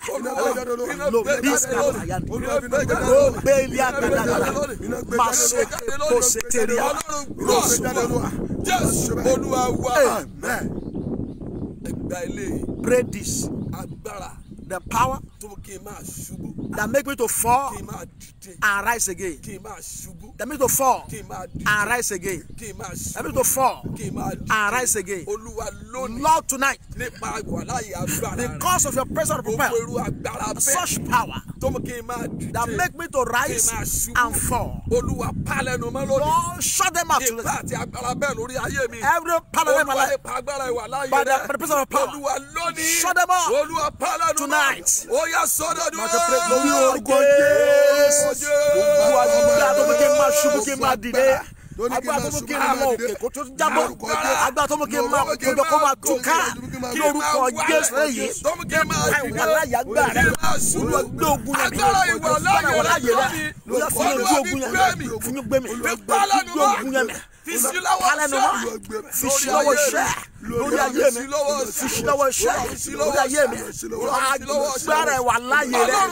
jésù olúwa wa Amen. Pray this. agbára The power that make me to fall and rise again. That make me to fall and rise again. That make me to fall and rise again. Lord, tonight, because of your presence of prayer, bẹ́ẹ̀. such power. That make me to rise and fall. Lord, shut them ayé mi. Every power in my life, By the- presence of power. Shut them up. Tonight. Mọ́ ó yá sọ́dọ̀ dúró Lórí orúkọ Jésù. Gbogbo agbára tó mú kí n máa ṣubú kí n máa dìde. Agbára tó mú kí n máa òkè kó tó jábọ́. Agbára tó mú kí n máa kójọ kó máa túká. Kí orúkọ Jésù kí dìde Ìwà láyé agbára rẹ̀. Olúwa gbé ogun yẹn. agbára ìwà láàyè Ìwà láyè rẹ. Olúwa fi yẹn gbé ogun yẹn. Yẹn gbé mi. fi pálẹ̀nu Gbé ogun yẹn mi. lọ́wọ́ Pálẹ̀nu mọ́. Fi sí lọ́wọ́ iṣẹ́. Lórí ayé mi. Fi sí lọ́wọ́ iṣẹ́. Lórí ayé mi. Agbára ìwà láyè rẹ̀.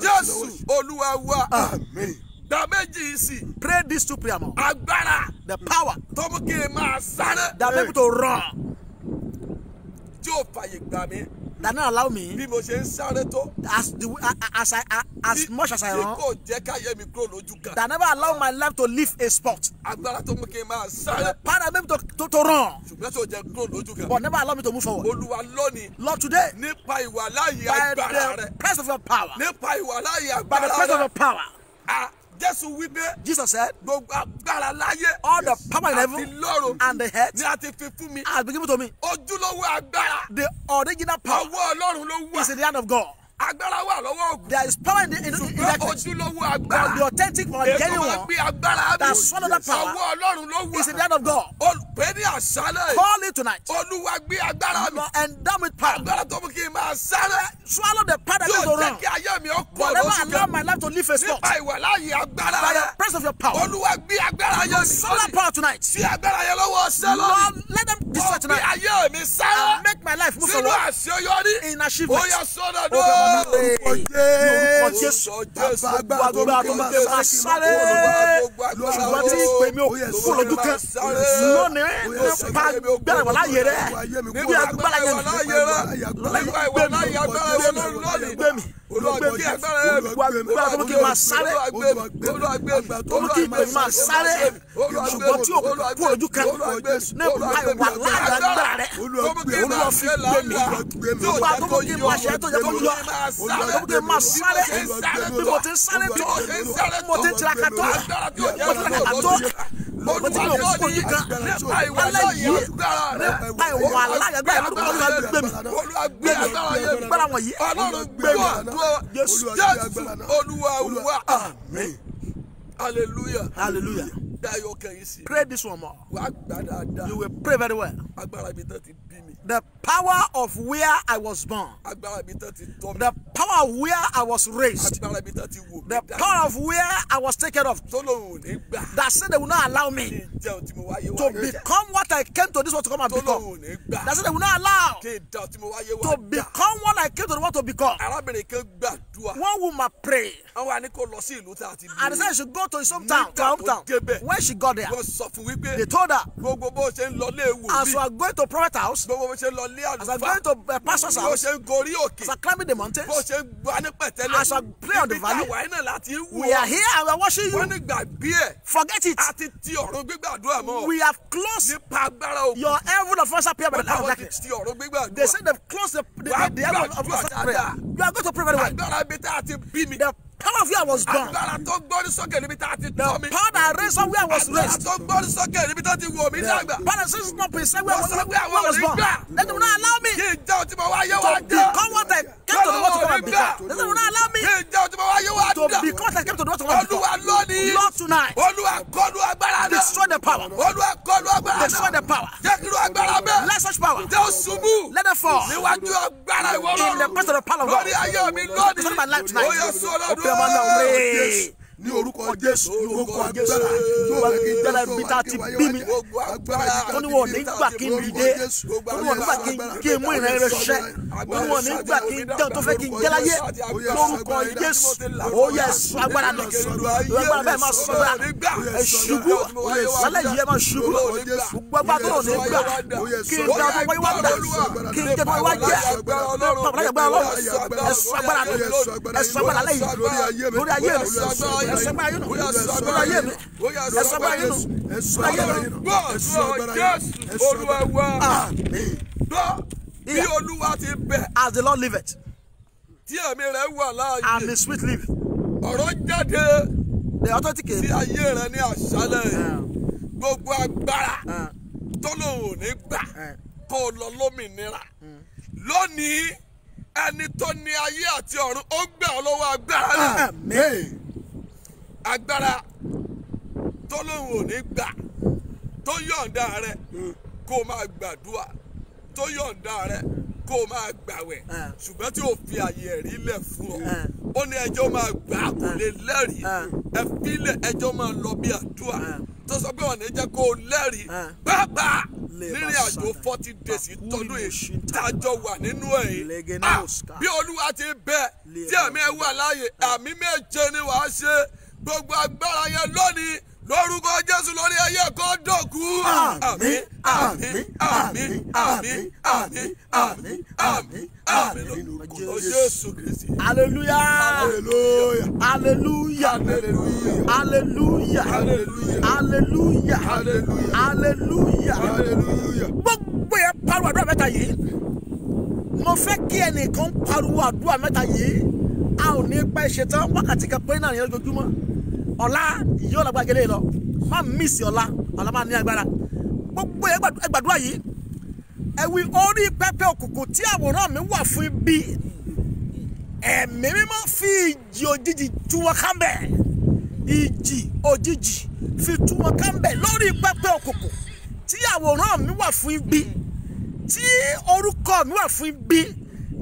jésù olúwa wa Amen. Gba méjì sí Pray these two prayer more. agbára. The power. Tó mú kí n máa sáré. That make me to run. tí ò fàyè gbà mí. That not allow me. Bí mo ṣe ń sáré tó. As the as I as much as I run. kò jẹ́ káyé mi kúrò lójú kan. That never allow my life to leave a spot. agbára tó mú kí n máa sáré. that make me to, to, to run. ṣùgbọ́n tó jẹ́ kúrò lójú kan. But never allow me to move forward. olúwa lónìí. Lord, today, nípa ìwà láàyè by agbára rẹ. the presence of your power, nípa ìwà láàyè by the agbára presence of rẹ. your power, Ah, jésù wípé Jesus said, gbogbo agbára láyé all the power in àti heaven lọ́run and the earth ni a ti fi fún mi has been given to me. ojúlówó agbára The original power ọwọ́ ọlọ́run ló wà is in the hand of God. Agbára wà lọ́wọ́ ògùn There is power in the in, in, in ṣùgbọ́n that ojúlówó but agbára the authentic power, ètò genuine one, gbé agbára mi that swallow that power ọwọ́ ọlọ́run ló is in the wà hand of God. olùpẹ́ ní àṣálẹ̀ Call it tonight. olúwa gbé agbára mi Lord, endow with power. agbára tó mú kí n máa sáré Swallow the power that yóò to jẹ́ run. kí ayé mi ó pọ̀ But never lójú allow my life to leave a spot. nípa ìwà láàyè agbára By the presence of your power. olúwa gbé agbára yẹn mi that lónìí power tonight. sí agbára yẹn lọ́wọ́ lónìí Lord, let them destroy ó gbé tonight. ayé mi sáré And make my life move sínú forward àṣeyọrí in ó achievement. yẹ sọ́dọ̀. Lórúkọ Jésù. Gbogbo agbára tó kí n máa sáré. Ṣùgbọ́n tí ìpè mi ò kú lójú kan. Lónìí, nípa agbára wà láàyè rẹ̀. Níbi agbára yẹn lónìí. gbé mi. Olúwa gbé agbára tó mú kí n máa sáré. Tó mú kí mi máa sáré. Ṣùgbọ́n tí ò kú lójú kan. Nípa ìwà láàyè agbára rẹ̀. Olúwa fi gbé mi. Gbogbo tó mú kí n máa ṣe tó jẹ́ kó lọ. Tó mú kí n máa sáré. Bí mo ti ń sáré tó. Mo ti ń tiraka tó. Mo ti ń tiraka tó. Mo ń lò kan. Alẹ́ yìí. Nípa gbé mi. Gbé mi. Gbé mi. Jésù. Hallelujah. Hallelujah. Dáyọ̀ kẹ́yìn sí. Pray this one more. Wà á gbà dáadáa. You will pray very well. Agbára mi tán ti. The power of where I was born. The power of where I was raised. The power of where I was taken of. That said they will not allow me to become what I came to this world to come and become. That said they will not allow to become what I came to the world to become. One woman pray Wọ́n wá ní kó lọ sí ìlú tá a ti and they said she should go to his hometown, to her hometown. When she got there, they told her, as bí. are going to prophet house, ṣe lọ lé as I'm àlùfáà. going to a pastor's Bó house, ṣe ń gorí òkè. as I'm climbing the mountains, Bó ṣe ń gba ní pẹ̀tẹ́lẹ̀. As I play on the Ibi valley, táwa iná láti ń wò. we are here and we are watching Wọ́n you. ní gbàgbé ẹ̀. Forget it. A ti ti ọ̀run gbígbàdúrà mọ́. We have closed Nípa agbára òkú. your heaven of first appear by the Wọ́n power of láwọn ti ti ọ̀run gbígbàdúrà. They said they've closed the, the, Wàá the heaven of first prayer. You are going to pray very well. Agbára ibi tá a ti bí mi. The power I was born. Agbára tó gbórí sókè níbi tá a ti The tọ́ mi. power that raised up where I was Agbára raised. tó gbórí sókè níbi a ti wò mí The dàgbà. power that raised up inside where I was, born. Let them not allow me Kí n jẹ́ òtí mo wáyé to wá dá. become what I came to the world to come and become. Let them not allow me Kí n jẹ́ òtí mo wá to dá. become what I came to the world to come and Olúwa become. lónìí. Lord tonight, Olúwa kọlu agbára náà. destroy the power. Olúwa kọlu agbára Destroy the náà. power. Jẹ́ kí ló agbára bẹ́ẹ̀. Let such power. Jẹ́ ó ṣubú. Let them fall. Níwájú agbára ìwọ In the presence of the power of God. Lórí ayé mi lónìí. Concerning my life tonight. yẹ sọ́dọ̀ Open your ní orúkọ jésù gbogbo agbára Jésù. tó bá kí n Agbára jẹ́ ibi tá a ti bí mi. Agbára tó ní wọn ò bí ní mi. gbà kí n dìde tó ní wọn ò ní gbà kí n kí n mú ìran rẹ ṣẹ. tó ní wọn ò ní gbà kí n jẹun tó fẹ́ kí n jẹ́ láyé lórúkọ Jésù. ó yẹ sọ agbára nù agbára bẹ́ẹ̀ máa sọ agbára ẹ ṣubú. Lálẹ́ yìí ẹ máa ṣubú. Gbogbo agbára tó lò ní gbà. kí n dá ọmọ wáyé wá gbà. Kí n jẹ́ tó wá jẹ́. Bàbá yẹn gbára lọ́wọ́ ẹ sọ agbára agbára lẹ́yìn lórí ayé mi nù. Lórí ayé mi nù. gbọ́ olúwa gbọ́ bí olúwa ti bẹ̀. As the Lord liveth. Tí ẹ̀mí rẹ̀ wà and the spirit live ọ̀rọ̀ jáde. The authority came. Ayé rẹ ní àṣálẹ̀. Yìí gbogbo agbára uh, tó lòun ò ní gbà uh, kó o lọ lómìnira. Lónìí ẹni tó ní ayé àti ọ̀run ó gbà ọ́ lọ́wọ́ agbára náà. Agbára tó lóun ò ní gbà tó yọ̀ǹda rẹ kó máa gbàdúrà tó yọ̀ǹda rẹ kó máa gbàwẹ̀. Ṣùgbọ́n tí o fi àyè ẹ̀rí lẹ̀ fún ọ ó ní ẹjọ́ máa gbà á kò lè lẹ́rìí. Ẹ. Fílẹ̀ ẹjọ́ máa lọ bí àdúrà. Tó sọ pé wọn ní jẹ́ kó o lẹ́rìí. Lè nírìn àjò forty days tọdún yìí tájọ wà nínú ẹ̀ yìí Lẹ́gẹ̀ Ah, bí olúwa ti bẹ tí ẹ̀mí ẹ wà láàyè àmì méje ni wàá ṣe gbogbo agbára yẹn lónìí lórúkọ jésù lórí ayé kó dòkú. Àmín, àmín, àmín, àmín, àmín, àmín, àmín, àmín. lórúkọ jésù kristi. hallelujah Hallelujah. hallelujah Hallelujah. hallelujah Hallelujah. hallelujah Hallelujah. hallelujah Hallelujah. gbogbo yẹn pariwo àdúrà mẹ́ta yìí mo fẹ́ kí ẹnìkan pariwo àdúrà mẹ́ta yìí a ò ní pẹ́ ṣetán wákàtí kan péré náà ní ojoojúmọ́ ọ̀la yóò lágbára gẹ́lẹ́ lọ. Má mísì ọ̀la ọ̀la máa ní agbára. Gbogbo yẹn gbàdú- ẹ gbàdúrà yìí. Ẹ wí orí pẹpẹ òkùnkùn tí àwòrán mi wà fún ibi ẹ̀mí mímọ́ fi ìjì òjijì tú wọn ká bẹ̀ ìjì òjijì fi tú wọn ká bẹ̀ lórí pẹpẹ òkùnkùn tí àwòrán mi wà fún ibi tí orúkọ mi wà fún ibi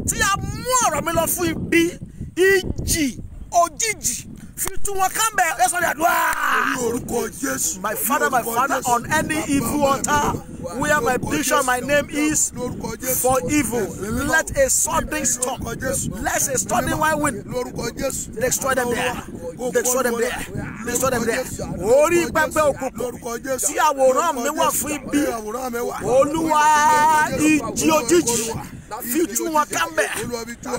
tí a mú ọ̀rọ̀ mi lọ fún ibi ìjì òjijì fi tú wọn ká bẹ̀ ẹ sọ ní àdúrà. Orúkọ Jésù. My father, my father, on any evil altar where my vision, my name is for evil, let a sudden storm, let a sudden wind wind destroy them there, destroy them there, destroy them there. Orí pẹpẹ òkùnkùn tí àwòrán mi wà fún ibi. Olúwa ìjì òjijì fi tú wọn ká mbẹ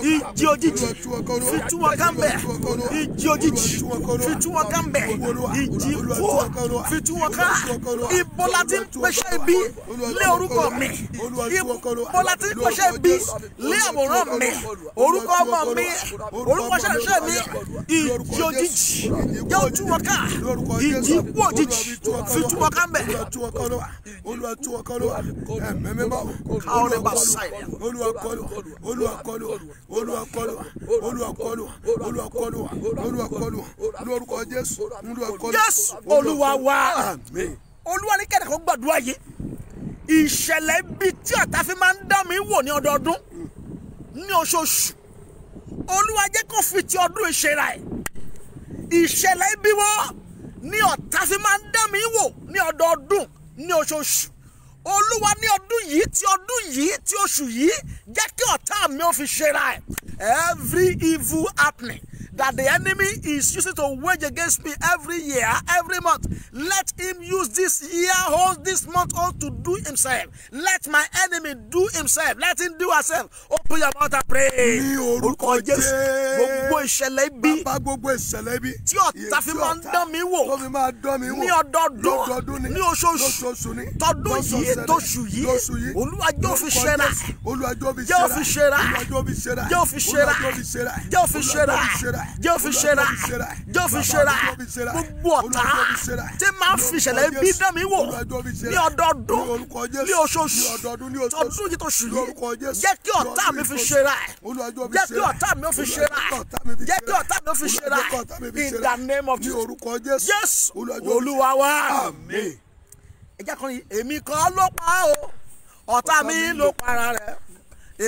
ìjì òjijì Olúwa tú wọn ká mbẹ ìjì òjijì Olúwa tú wọn ká mbẹ ìjì kú wọn ká Olúwa. fi tú wọn ká la ti ń pèsè ibi lé orúkọ mi. La ti ń pèsè ibi lé àwòrán mi. Orúkọ ọmọ mi orúkọ ṣẹṣẹ mi ìjì òjijì o tú wọn ká ìjì kú òjijì fi tú wọn ká mbẹ Olúwa tú ká Olúwa. Ẹ̀mí mímọ́. Káwọn lè bá Olúwa sáyà. Olúwa kọlù Olúwa kọlù Olúwa kọlù Olúwa kọlù Olúwa kọlù Olúwa kọlù lórúkọ Jésù Olúwa kọlù. Jésù Olúwa wa. Olúwa ní gbàdúrà yìí ìṣẹ̀lẹ̀ ibi tí ọ̀tá fi máa ń dá mi wò ní ọdọọdún ní oṣooṣù olúwa jẹ́ kó fi ti ọdún ìṣera ẹ̀ ìṣẹ̀lẹ̀ ibi wọ́ ní ọ̀tá fi máa ń dá mi wò ní ọdọọdún ní oṣooṣù olúwa ní ọdún yìí tí ọdún yìí tí oṣù yìí jẹ́ kí ọ̀tá mi ò fi ṣera ẹ̀. Every evil happening that the enemy is using to wage against me every year, every month. Let him use this year, hold this month, all to do himself. Let my enemy do himself. Let him do herself. Open your mouth and pray. Ní orúkọ Jésù. Gbogbo ìṣẹ̀lẹ̀ ibi gbogbo ìṣẹ̀lẹ̀ bí. tí ọ̀tá fi máa ń dán mi wò Tó fi máa dán mi wò. ní ọdọọdún ní oṣooṣù tọdún yìí tóṣù yìí. Olúwa fi ṣẹ́ra. Olúwa fi ṣẹ́ra. Ó fi ṣẹ́ra. fi ó fi ṣẹ́ra. Jẹ́ ó fi ṣẹ́ra jẹ́ jẹ́ fi ṣẹ́ra gbogbo ọ̀tá tí máa ń fi ìṣẹ̀lẹ̀ bí dán mi wò ní ọdọọdún ní oṣooṣù tọdún yìí tóṣù yìí jẹ́ kí ọ̀tá mi fi ṣẹ́ra jẹ́ kí ọ̀tá mi fi ṣẹ́ra jẹ́ kí ọ̀tá mi fi ṣẹ́ra in the name of Jesus. Jésù. Yes. Olúwa jẹ́ wa. Àmín. ẹjẹ kan yìí èmi kọ́ ló pa o ọ̀tá mi ló para rẹ̀.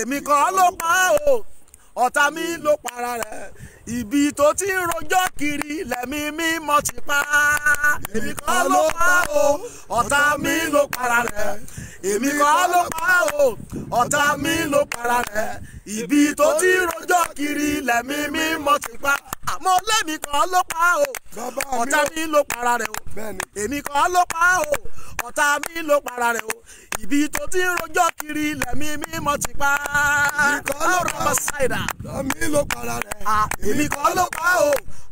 Èmi kọ́ ló pa o ọ̀tá mi ló para rẹ̀. Ibi tó ti ń rojọ́ kiri lẹ́mí mímọ́ ti pa. Èmi kọ́ ló pa o ọ̀tá mi ló para rẹ̀. Èmi kọ́ ló pa o ọ̀tá mi ló para rẹ̀. Ibi tó ti ń rojọ́ kiri lẹ́mí mímọ́ ti pa àmọ́ lẹ́mi kọ́ ló pa o. Ọ̀tá mi ló para rẹ̀ o. Èmi kọ́ ló pa o. Ọ̀tá mi ló para rẹ̀ o. Ibi tó ti ń rojọ́ kiri lẹ́mí mímọ́ ti pa ọ̀rọ̀ ṣáìdà para rẹ̀. èmi kọ́ ló pa o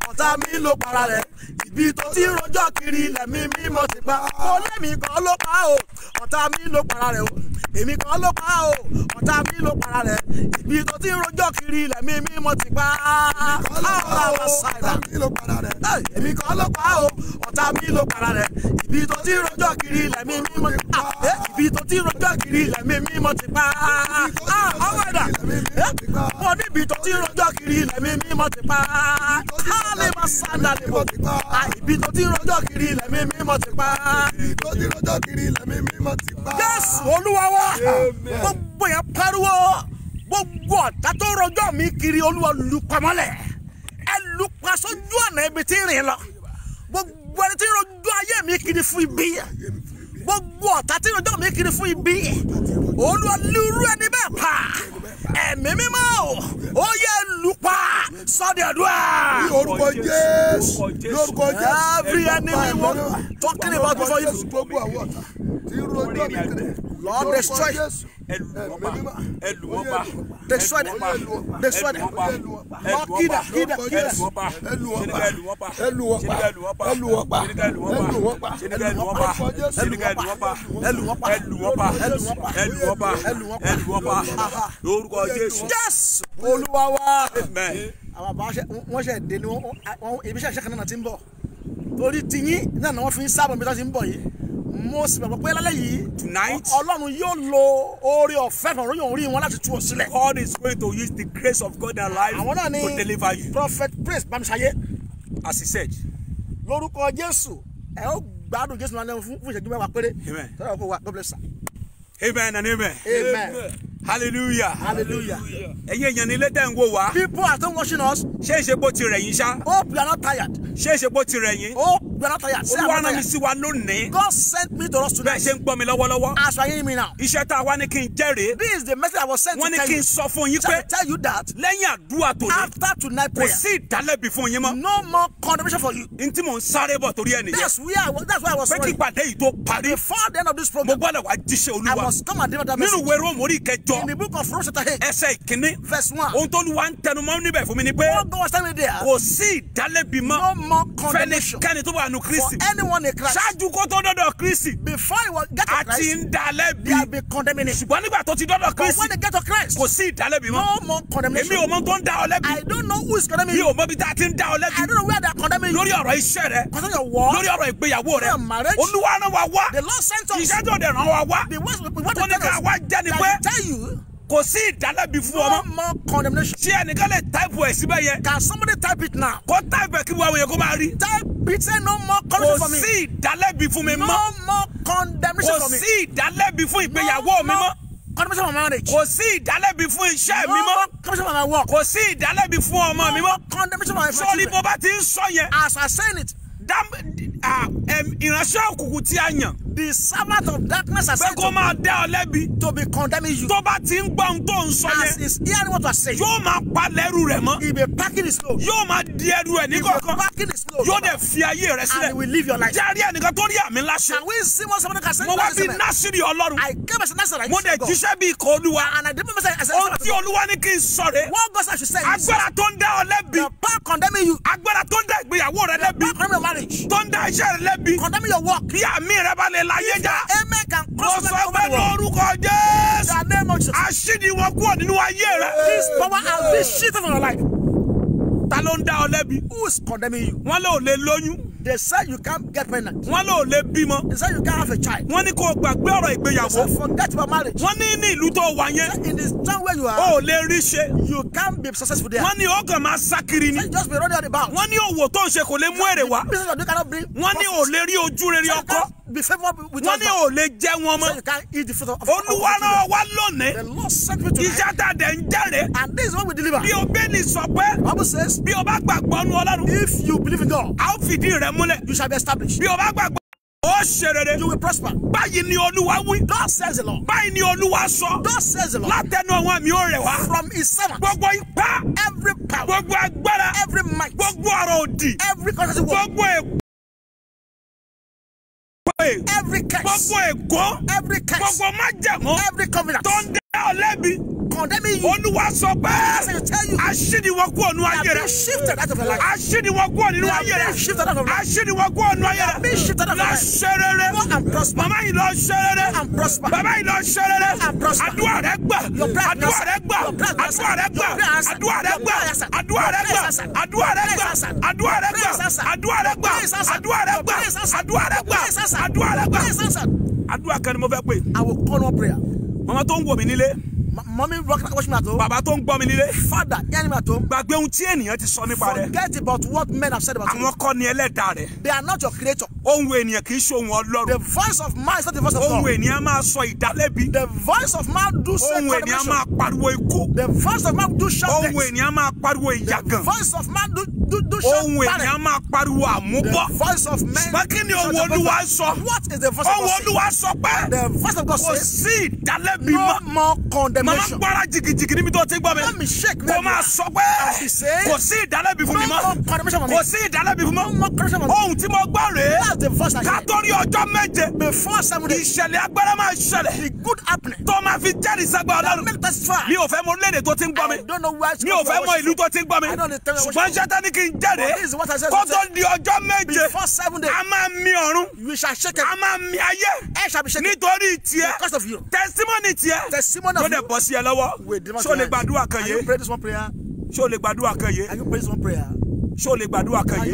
ọ̀tá mi ló para rẹ̀. Ibi tó ti rojọ́ kiri lẹ́mí mímọ́ ti pa mo lẹ́mi kọ́ ló pa o. Ọ̀tá mi ló para rẹ̀ o. Èmi kọ́ ló pa o. Ọ̀tá mi ló para rẹ̀. Ibi tó ti rojọ́ kiri lẹ́mí mímọ́ ti pa ṣáìdà Àmì ló para rẹ̀. Èmi kọ́ ló pa o. Ọ̀tá mi ló para rẹ̀. Ibi tó ti rojọ́ kiri lẹ́mí mímọ́ ti pa ibi tó ti rojọ́ kiri lẹ́mí mímọ́ ti pa ọmọ ẹ̀dá mo níbi tó ti rojọ́ kiri lẹ́mí mímọ́ ti pa kálí ma sáńdà lè bọ̀ ibi tó ti rojọ́ kiri lẹ́mí mímọ́ ti pa. Tó ti rọjọ́ kiri lẹ́mí mímọ́ ti pa. Jésù Olúwa wa. Gbogbo yẹn pariwo. Gbogbo ọ̀tá tó rojọ́ mi kiri Olúwa lù pamọ́lẹ̀ ẹ lù pa sójú ọ̀nà ibi tí rìn lọ. Gbogbo ẹni tí ń rojọ́ ayé mi kiri fún ibi. Gbogbo ọ̀tá tí ń rojọ́ mi kiri fún ibi. Olúwa lùrú ẹni bẹ́ẹ̀ pa ẹ̀mí mímọ́ ó yẹ lù pa sọ́dí àdúrà. Ní orúkọ Jésù. Lórúkọ Jésù. Every enemy one talking about before you. Gbogbo àwọn ọ̀tá tí ń rojọ́ mi kiri. Lord, destroy. Ẹlù wọn pa ẹlù wọn pa Destroy them. Destroy them. Lord, kill them, kill them, kill them. ẹlù wọn pa Ẹlù wọn pa. ẹlù wọn pa Ẹlù wọn pa. ẹlù wọn pa Ẹlù wọn pa. ẹlù wọn pa Ẹlù wọn pa. ẹlù wọn pa ẹlù wọn pa Ẹlù wọn pa. ẹlù wọn pa Ẹlù wọn pa. ẹlù wọn pa Ẹlù wọn pa. ẹlù wọn pa lórúkọ Jésù Olúwa wa. Àwọn àbá wọn ṣe dé ni wọn ibi iṣẹ́ ìṣẹ́kan náà ti ń bọ̀. Torí tiyín náà ni wọ́n fi ń sábà bí wọ́n ti ń bọ̀ yìí. Mo sì gbàgbọ́ pé lálẹ́ yìí. Tonight. Ọlọ́run yóò lo oore ọ̀fẹ́ kan lóyún orí wọn láti tú ọ sílẹ̀. God is going to use the grace of God in our life Àwọn náà ni to deliver you Prophet Praise Bamisaye. as he said Lórúkọ Jésù ẹ ó gbádùn Jésù lẹ́nu fún fún ìṣẹ́jú mẹ́wàá péré. Amen. Tọ́lá kó wa God bless you. amen and amen Amen. hallelujah Hallelujah. ẹ̀yin èèyàn nílé tẹ̀ ń wò wá People are still watching us. ṣé ìṣe bó ti rẹ̀ yín ṣá Hope you are not tired. ṣé ìṣe bó ti rẹ̀ yín Hope you are not tired. Say I'm olúwa not rán mi sí wa lónìí God sent me to us bẹ́ẹ̀ tonight. ṣe ń gbọ́ mi lọ́wọ́lọ́wọ́ As you are hearing me now. iṣẹ́ tá a wá ní kí n jẹ́rìí This is the message I was sent wọ́n to ní tell kí you. n sọ fún yín pé tell you that lẹ́yìn àdúrà tòní after tonight kò prayer, sí ìdálẹ́bi fún yín mọ́ no more condemnation for you. n tí mò ń sáré bọ̀ torí ẹ̀ nìyẹn That's where I was, that's why I was pé kí ìpàdé yìí tó parí Before the end of this mo program, gbọ́dọ̀ wá jíṣẹ́ I must come and deliver that nínú message. ìwé róòmù orí kẹjọ In the book of Romans chapter 8, ẹsẹ̀ ìkíní verse 1. ohun tó lùwà ń tẹnumọ́ níbẹ̀ fún mi ni pé kò sí ìdálẹ́bi mọ́ no more condemnation fẹ́nikẹ́ni tó wà nù for kristi anyone in Christ. ṣáájú kó tó dọ́dọ̀ kristi Before he was get to a ti Christ, ń dalẹ́bi they have been condemning him. ṣùgbọ́n nígbà tó ti dọ́dọ̀ But kristi when they get to Christ, kò sí ìdálẹ́bi mọ́ no more èmi ò condemnation. mọ tó ń dá ọ lẹ́bi I don't know who is condemning mi you. ò mọ bí tá a ti ń dá ọ lẹ́bi I don't know where they are condemning you. lórí ọ̀rọ̀ iṣẹ́ rẹ Concerning your war, lórí ọ̀rọ̀ ìgbéyàwó rẹ Your marriage. olúwa rán wa wá the Lord sent us. iṣẹ́ tó dẹ̀ rán wa wá The words we ní ká wá jẹ́ ni pé tell you, kò sí ìdálẹ́bi fún no ọmọ more condemnation. ṣé ẹnìkan lè táìpù ẹ̀ síbẹ̀ yẹn Can somebody type it now? kó táìpù ẹ̀ kí wọ́n yẹn kó máa rí Type it, say no more kò condemnation for me. sí ìdálẹ́bi fún mi No mọ́ more condemnation kò for me. sí ìdálẹ́bi fún ìgbéyàwó no mi mọ́ condemnation for marriage. kò sí ìdálẹ́bi fún iṣẹ́ no mi mọ́ more condemnation for my work. kò sí ìdálẹ́bi fún ọmọ mi no mọ́ more condemnation for my children. bó bá ti ń sọ yẹn As I saying it, ẹm, ìránṣẹ́ òkùnkùn tí a yàn the servant of darkness has pé said kó to, máa dá ọ lẹ́bi. To be condemning you. tó bá ti ń gbọ́ ohun tó ń sọ As yẹn is hearing what you are saying, yóò máa pa lẹ́rù rẹ̀ mọ́. He be packing his clothes. yóò máa di ẹrù ẹ̀ ní He be kọ̀ọ̀kan. packing his clothes. yóò dẹ̀ fi ayé rẹ̀ and sílẹ̀ he will live your life. jáde ẹnìkan tó rí àmì láṣẹ Can we see what somebody can say? mo wá bí násìrì ọlọ́run. I came as a Nazarite. mo dẹ̀ jíṣẹ́ bí ikọ̀ olúwa. And I didn't say, I said, ohun tí olúwa ní kí n sọ rẹ̀ what God said I should say agbára tó ń dá ọ lẹ́bi. The power condemning you, agbára tó ń dá ìgbéyàwó rẹ lẹ́bi power condemning your marriage, tó ń dá iṣẹ́ rẹ lẹ́bi. Condemning your work. kí àmì rẹ bá lè láyé já mo sọ pé lórúkọ jésù wọn kúrò nínú ayé rẹ This power has been shifted from your life. ta ló ń dá ọ lẹ́bi Who is condemning you? wọ́n ò lè lóyún They said you can't get pregnant. wọ́n ò lè bímọ They said you can't have a child. wọ́n ní kó o gbàgbé ọ̀rọ̀ They ìgbéyàwó said forget about marriage. wọ́n ní ní ìlú tó wà yẹn In this town where you o are, ò lè rí ṣe you can't be successful there. wọ́n ní kàn máa sá kiri ni just be running about. wọ́n ní òwò tó ń ṣe kò lè mú èrè wá Business you do cannot bring. wọ́n ní ò lè rí ojú rere ọkọ be favored with wọ́n ní ò lè jẹ wọn So mọ́ you can't eat the fruit of, olúwa rán wa lónìí. The Lord sent me tonight. iṣẹ́ tá a dẹ̀ ń jẹ́rìí And this is what we deliver. bí o bẹ́ẹ̀ ni sọ pé Bible says, bí o bá gbàgbọ́ nu ọlọ́run if you believe in God, a ó fìdí rẹ̀ múlẹ̀. you shall be established. bí o bá gbàgbọ́ ó ṣe rere. You will prosper. báyìí ni olúwa wí. God says the Lord. báyìí ni olúwa sọ. God says the Lord. látẹnu àwọn àmì ó rẹ̀ wá. From his servant, gbogbo ipá every power, gbogbo agbára every might, gbogbo ọ̀rọ̀ òdì every conscious word, gbogbo every curse, every curse, gbogbo májẹ̀mú. Every covenant, tó ń dá ọ lẹ́bi condemning you. olúwa sọ pé I say to tell you, aṣíniwọ̀ kúrò nínú ayé rẹ̀ shifted out of your life. aṣíniwọ̀ kúrò nínú ayé rẹ̀ been shifted out of your life. aṣíniwọ̀ kúrò nínú ayé rẹ̀ lọ ṣe rere màmá yìí lọ ṣe rere bàbá yìí lọ ṣe rere àdúrà rẹ gbà àdúrà rẹ gbà àdúrà rẹ gbà àdúrà rẹ gbà àdúrà rẹ gbà àdúrà rẹ gbà àdúrà rẹ gbà àdúrà rẹ gbà àdúrà rẹ gbà àdúrà rẹ gbà àdúrà rẹ gbà àdúrà kan ni mo fẹ́ pè I will call one prayer. Màmá tó ń wò mí nílé M- Mommy rocking watch me at home. bàbá tó ń gbọ́ mi nílé Father, hear me at home. gbàgbé ohun tí ènìyàn ti sọ nípa rẹ Forget about what men have said about you. àwọn kọ́ ni ẹlẹ́dàá rẹ They are not your creator. ohun ènìyàn kì í ṣe ohun ọlọ́run The voice of man is not the voice of ohun God. ènìyàn máa sọ ìdálẹ́bi The voice of man do say ohun ènìyàn condemnation. máa pariwo ikú The voice of man do shout ohun ènìyàn máa pariwo The ìyàgàn voice of man do do do shout ohun ènìyàn máa pariwo àmúbọ́ The voice of men. ṣùgbọ́n kí ni ohun olúwa sọ What is the voice of ohun God? saying? olúwa sọ pé The voice of God kò says sí ìdálẹ́bi no mọ́ more màmá condemnation. gbára jìgìjìgì níbi tó ti gbọ́ mi. Kò máa sọ pé kò sí ìdálẹ́bi fún mi mọ́. kò sí ìdálẹ́bi fún me. ohun tí mo gbọ́ rèé That's the voice I ká hear. tó rí ọjọ́ méje. Ìṣẹ̀lẹ̀ agbára máa ṣẹlẹ̀. Tó máa fi jẹ́rìí That ọlọ́run. mi ò fẹ́ mọ orílẹ̀-èdè tó ti ń gbọ́ mi. Mi ò fẹ́ mọ ìlú tó ti ń gbọ́ mi. Ṣùgbọ́n ṣẹ́tẹ́ ní kí n said. kó tó di ọjọ́ méje a máa mi ọ̀run. A máa mi ayé. Nítorí tiẹ̀ tẹsítímọ́nì tiẹ̀. Ló dẹ̀. Bọ́ sí ẹ lọ́wọ́? O lè gbàdúrà kan yé? you pray this one prayer? ṣé o lè gbàdúrà kan yé? O lè gbàdúrà kan yé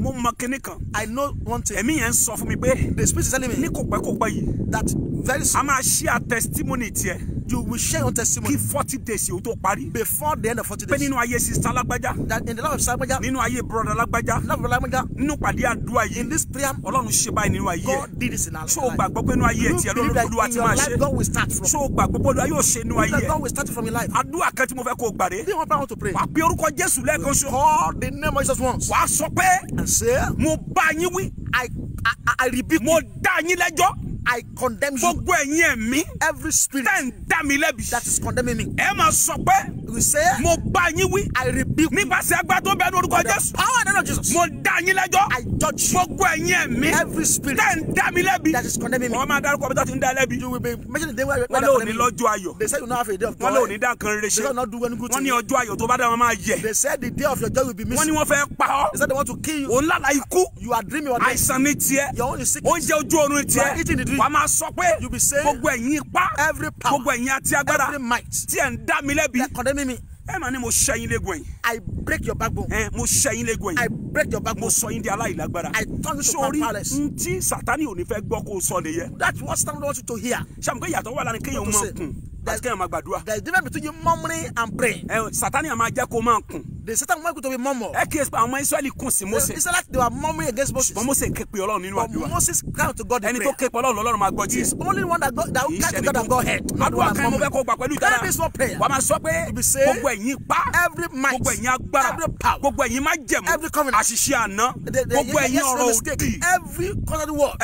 you mo mọ kinní kan. I know one thing. ẹ̀mí yẹn sọ fún mi pé The spirit is telling ní me kò pẹ́ kò pẹ́ yìí that very a soon máa ṣí à tẹsítímọ́nì tiẹ̀. You will share your kí testimony forty days ó tó parí. Before the end of 40 pé days. nínú ayé sista lágbájá That in the life of Samaja, nínú ayé broda lágbájá love Lamaja, nínú pàdé àdúrà in yìí this prayer, ọlọ́run ṣe báyìí nínú ayé. God did this in our life. gbàgbọ́ pé nínú ayé ẹ̀ You tiẹ̀ believe lọ́run that olúwa in ti your máa life, ṣe? God will start from. ṣó o gbàgbọ́ pé olúwa yóò ṣe nínú ayé That ẹ̀? God will start from your life. àdúrà kan tí mo fẹ́ kó o gbàdé you want I want to pray? wàá pe orúkọ jésù lẹ́ẹ̀kan ṣo. Call the name of Jesus once. Wàá sọ pé and say, mo bá yín wí. I, I, I rebuke mo dá yín lẹ́jọ́. I condemn you. gbogbo ẹ̀yin ẹ̀mí Every spirit tẹ̀ ń dá mi lẹ́bi. that is condemning me. ẹ máa sọ pé Say, mo bá yín wí I rebuke nípasẹ̀ agbára tó ní orúkọ jésù power name of Jesus. mo dá yín lẹ́jọ́ I judge you. gbogbo ẹ̀yin ẹ̀mí Every spirit tẹ̀ ń dá mi lẹ́bi that is condemning me. wọ́n máa dárúkọ bí tó ti ń dá lẹ́bi You will be mentioning the day where, wọ́n condemning you. lọ́jọ́ ayọ̀ They say you don't have a day of wọ́n lé joy. òní dá nǹkan rere They say not do any good wọ́n thing. ní ọjọ́ ayọ̀ tó bá dá wọn máa yẹ They said the day of your joy will be wọ́n ní missing. wọ́n fẹ́ pa ọ́ They said they want to kill you. òun lálàá ikú You are dreaming your death. àìsàn ní tiẹ̀ Your own is sickness. oúnjẹ ojú oorun You are eating the tiẹ̀ dream. wàá máa sọ pé You be saying, gbogbo ẹ̀yin ipá Every power, gbogbo ẹ̀yin àti agbára every might tí ẹ̀ ń dá mi lẹ́bi that condemning me, ẹ máa ní mo ṣẹ́yìn léegun ẹ̀yìn I break your backbone. ẹ mo ṣẹ́yìn léegun I ẹ̀yìn break your mo backbone. sọ yín di aláìlágbára I turn you to sórí powerless. n tí sátani ò ní fẹ́ gbọ́ kó o sọ nìyẹn That's what Satan wants you to hear. sàmùkẹ́ ìyàtọ̀ wà láàárín kéèyàn máa kùn àti kéèyàn máa gbàdúrà. There is difference between you murmuring and praying. ẹ sátani à máa jẹ́ kó máa The Satan wants you to be murmur. ẹ kí ẹ sọ àwọn ọmọ israẹli kùn sí It's like they were murmuring against Moses. ṣùgbọ́n mose ké pe ọlọ́run nínú But àdúrà. Moses cried to God in ẹni tó prayer. ké pe ọlọ́run lọ́lọ́run máa gbọ́ He's tiẹ̀ only one that God that to ẹni God tó and God heard. The àdúrà kan mo fẹ́ kó gbà pẹ̀lú ìtara is one prayer. wà á máa sọ pé gbogbo ẹ̀yin pa. Every might, gbogbo ẹ̀yin agbára. Every power, gbogbo ẹ̀yin májẹ̀mú. Every covenant, àṣìṣe àná. The, the, gbogbo ẹ̀yin ọ̀rọ̀ òdì. Every contrary word,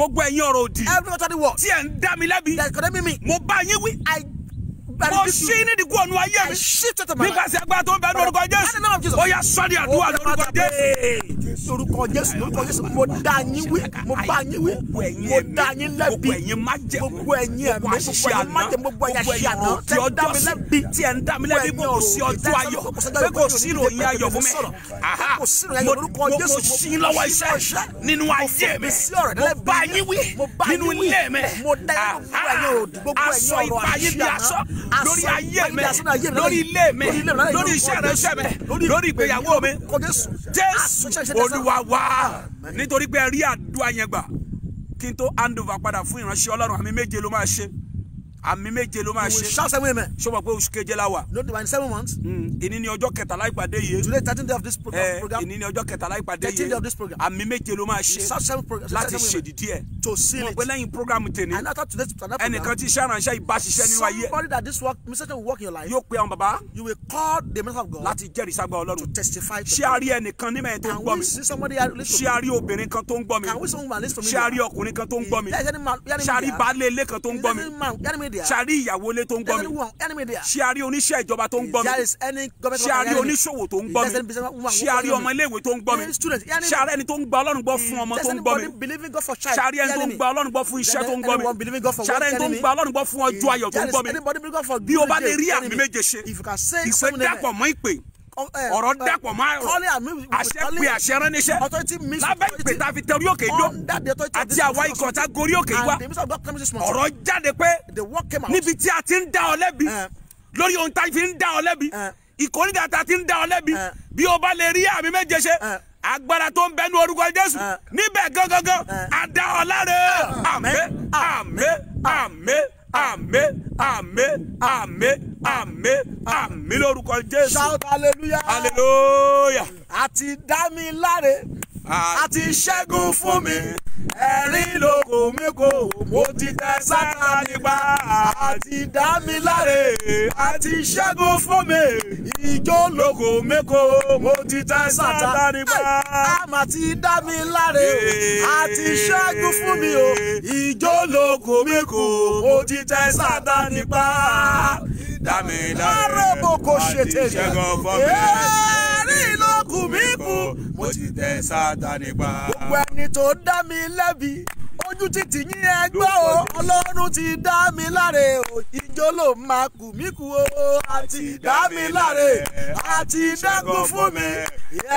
gbogbo ẹ̀yin ọ̀rọ̀ òdì every contrary word tí ẹ̀ ń dá mi lẹ́bi that condemning me, mo bá yín wí I, I mo ṣí nídìí kú ọ̀nù ayé I mi shift out of my life. nípasẹ̀ agbára tó ń bẹ lórúkọ In the name of jésù Jesus. ó yá sọ́ni àdúrà lórúkọ jésù. Lórúkọ jésù lórúkọ jésù. Mo dá yín wí mo bá yín wí mo dá yín lẹ́bi. Gbogbo ẹ̀yin ẹ̀mí gbogbo ẹ̀yin májẹ̀mú gbogbo ẹ̀yin ẹ̀yin àná. tí ń dá mi sí lẹ́bi tí ẹ̀ ń dá mi lẹ́bi pé kò sí ọjọ́ ayọ̀. pé kò sí ìròyìn ayọ̀ fún mi. sí mo lórúkọ mo- Jésù. mo ṣí lọ́wọ́ iṣẹ́. nínú ayé mi. Sí mo bá yín wí. Mo yín nínú ilé mi. Mo yín aṣọ ọ̀rọ̀ ìbáyé bí aṣọ. Lórí ayé mi. lórí ilé mi. Lórí iṣẹ́ Jésù. ìránṣẹ́ mi. Lórí ìgbéyàwó mi. Jésù. Olúwa wá. Nítorí pé ẹ rí àdúrà yẹn gbà kí n tó hand padà fún ìránṣẹ́ ọlọ́run àmì méje ló máa ṣe àmì méje ló máa You will ṣe shout seven amen. ṣé o mọ̀ pé oṣù keje la they were in seven months. ìní ni ọjọ́ kẹtàlá ìpàdé yìí Today, 13th day of this ẹ program. ìní ni ọjọ́ kẹtàlá ìpàdé 13th day yìí of this program. àmì méje ló máa ṣe shout seven pro- láti ṣèdìdí ẹ̀ To seal mo it. pé lẹ́yìn programu tèmi And after today's ẹnìkan program, tí iṣẹ́ ìránṣẹ́ yìí bá ṣiṣẹ́ nínú ayé somebody that this work, message will work in your life, yóò pe àwọn bàbá you will call the minister of God láti jẹ́rìí ságbá to ọlọ́run testify to ṣé a rí ẹnìkan nímẹ̀ tó ń Can gbọ́ we mi see somebody here listen ṣé to a me? rí obìnrin kan tó ń gbọ́ mi Can we see someone listen to me? ṣé a rí ọkùnrin kan tó ń gbọ́ mi There is any man, any ṣé a rí media. baálé ilé kan tó ń gbọ́ mi ṣàrí ìyàwó ilé tó ń gbọ́ mi ṣàrí oníṣẹ́ ìjọba tó ń gbọ́ mi ṣàrí oníṣòwò tó ń gbọ́ mi ṣàrí ọmọ iléèwé tó ń gbọ́ mi ṣàrí ẹni tó ń gba ọlọ́run gbọ́ fún ọmọ tó ń gbọ́ mi ṣàrí ẹni tó ń gba ọlọ́run gbọ́ fún iṣẹ́ tó ń gbọ́ mi ṣàrí ẹni tó ń gba ọlọ́run gbọ́ fún ọjọ́ ayọ̀ tó ń gbọ́ mi bí o bá lè rí àmì méje ṣe ìpè dàpọ̀ mọ́ ìpè ọ̀rọ̀ eh, dàpọ̀ mọ́ me- àṣẹ pé àṣẹ rán níṣẹ́ Authority means lábẹ́ ìpè tá a fi tẹ orí òkè of àti àwa ikọ̀ tá a gorí òkè this morning. ọ̀rọ̀ jáde pé níbi tí a ti ń dá ọ lẹ́bi Eh. lórí ohun tá a fi ń dá ọ lẹ́bi Eh. ìkórìíra tá a ti ń dá ọ lẹ́bi Eh. bí o bá lè rí àmì méje ṣe Eh. agbára tó ń bẹnu orúkọ jésù Eh. níbẹ̀ gangan Eh. a dá ọ láre àmín àmín àmín àmín àmín àmín àmín àmín lórúkọ jésù Shout hallelujah. hallelujah. Àti dá mi láre. Àti ṣẹ́gun fún mi. Ẹ̀rín lóko mi kò. Mo ti tẹ Sátánì pa. Àti dá mi láre. Àti ṣẹ́gun fún mi. Ìjó lóko mi kò. Mo ti tẹ Sátánì pa. Àmà ti dá mi láre. Àti ṣẹ́gun fún mi o. Ìjó lóko mi kò. Mo ti tẹ Sátánì pa. Dámi Arobo kò ṣe àti ṣẹ́gun fún mi. Ẹ̀rín lóko mi kò. mo ti tẹ Sátánì pa. gbogbo ẹni tó dá mi lẹ́bi ojú títì yín ẹgbẹ́ o. Ọlọ́run ti dá mi láre o. Ìjó ló máa kù mí kú o. Àti dá mi láre. àti dẹ́kun fún mi.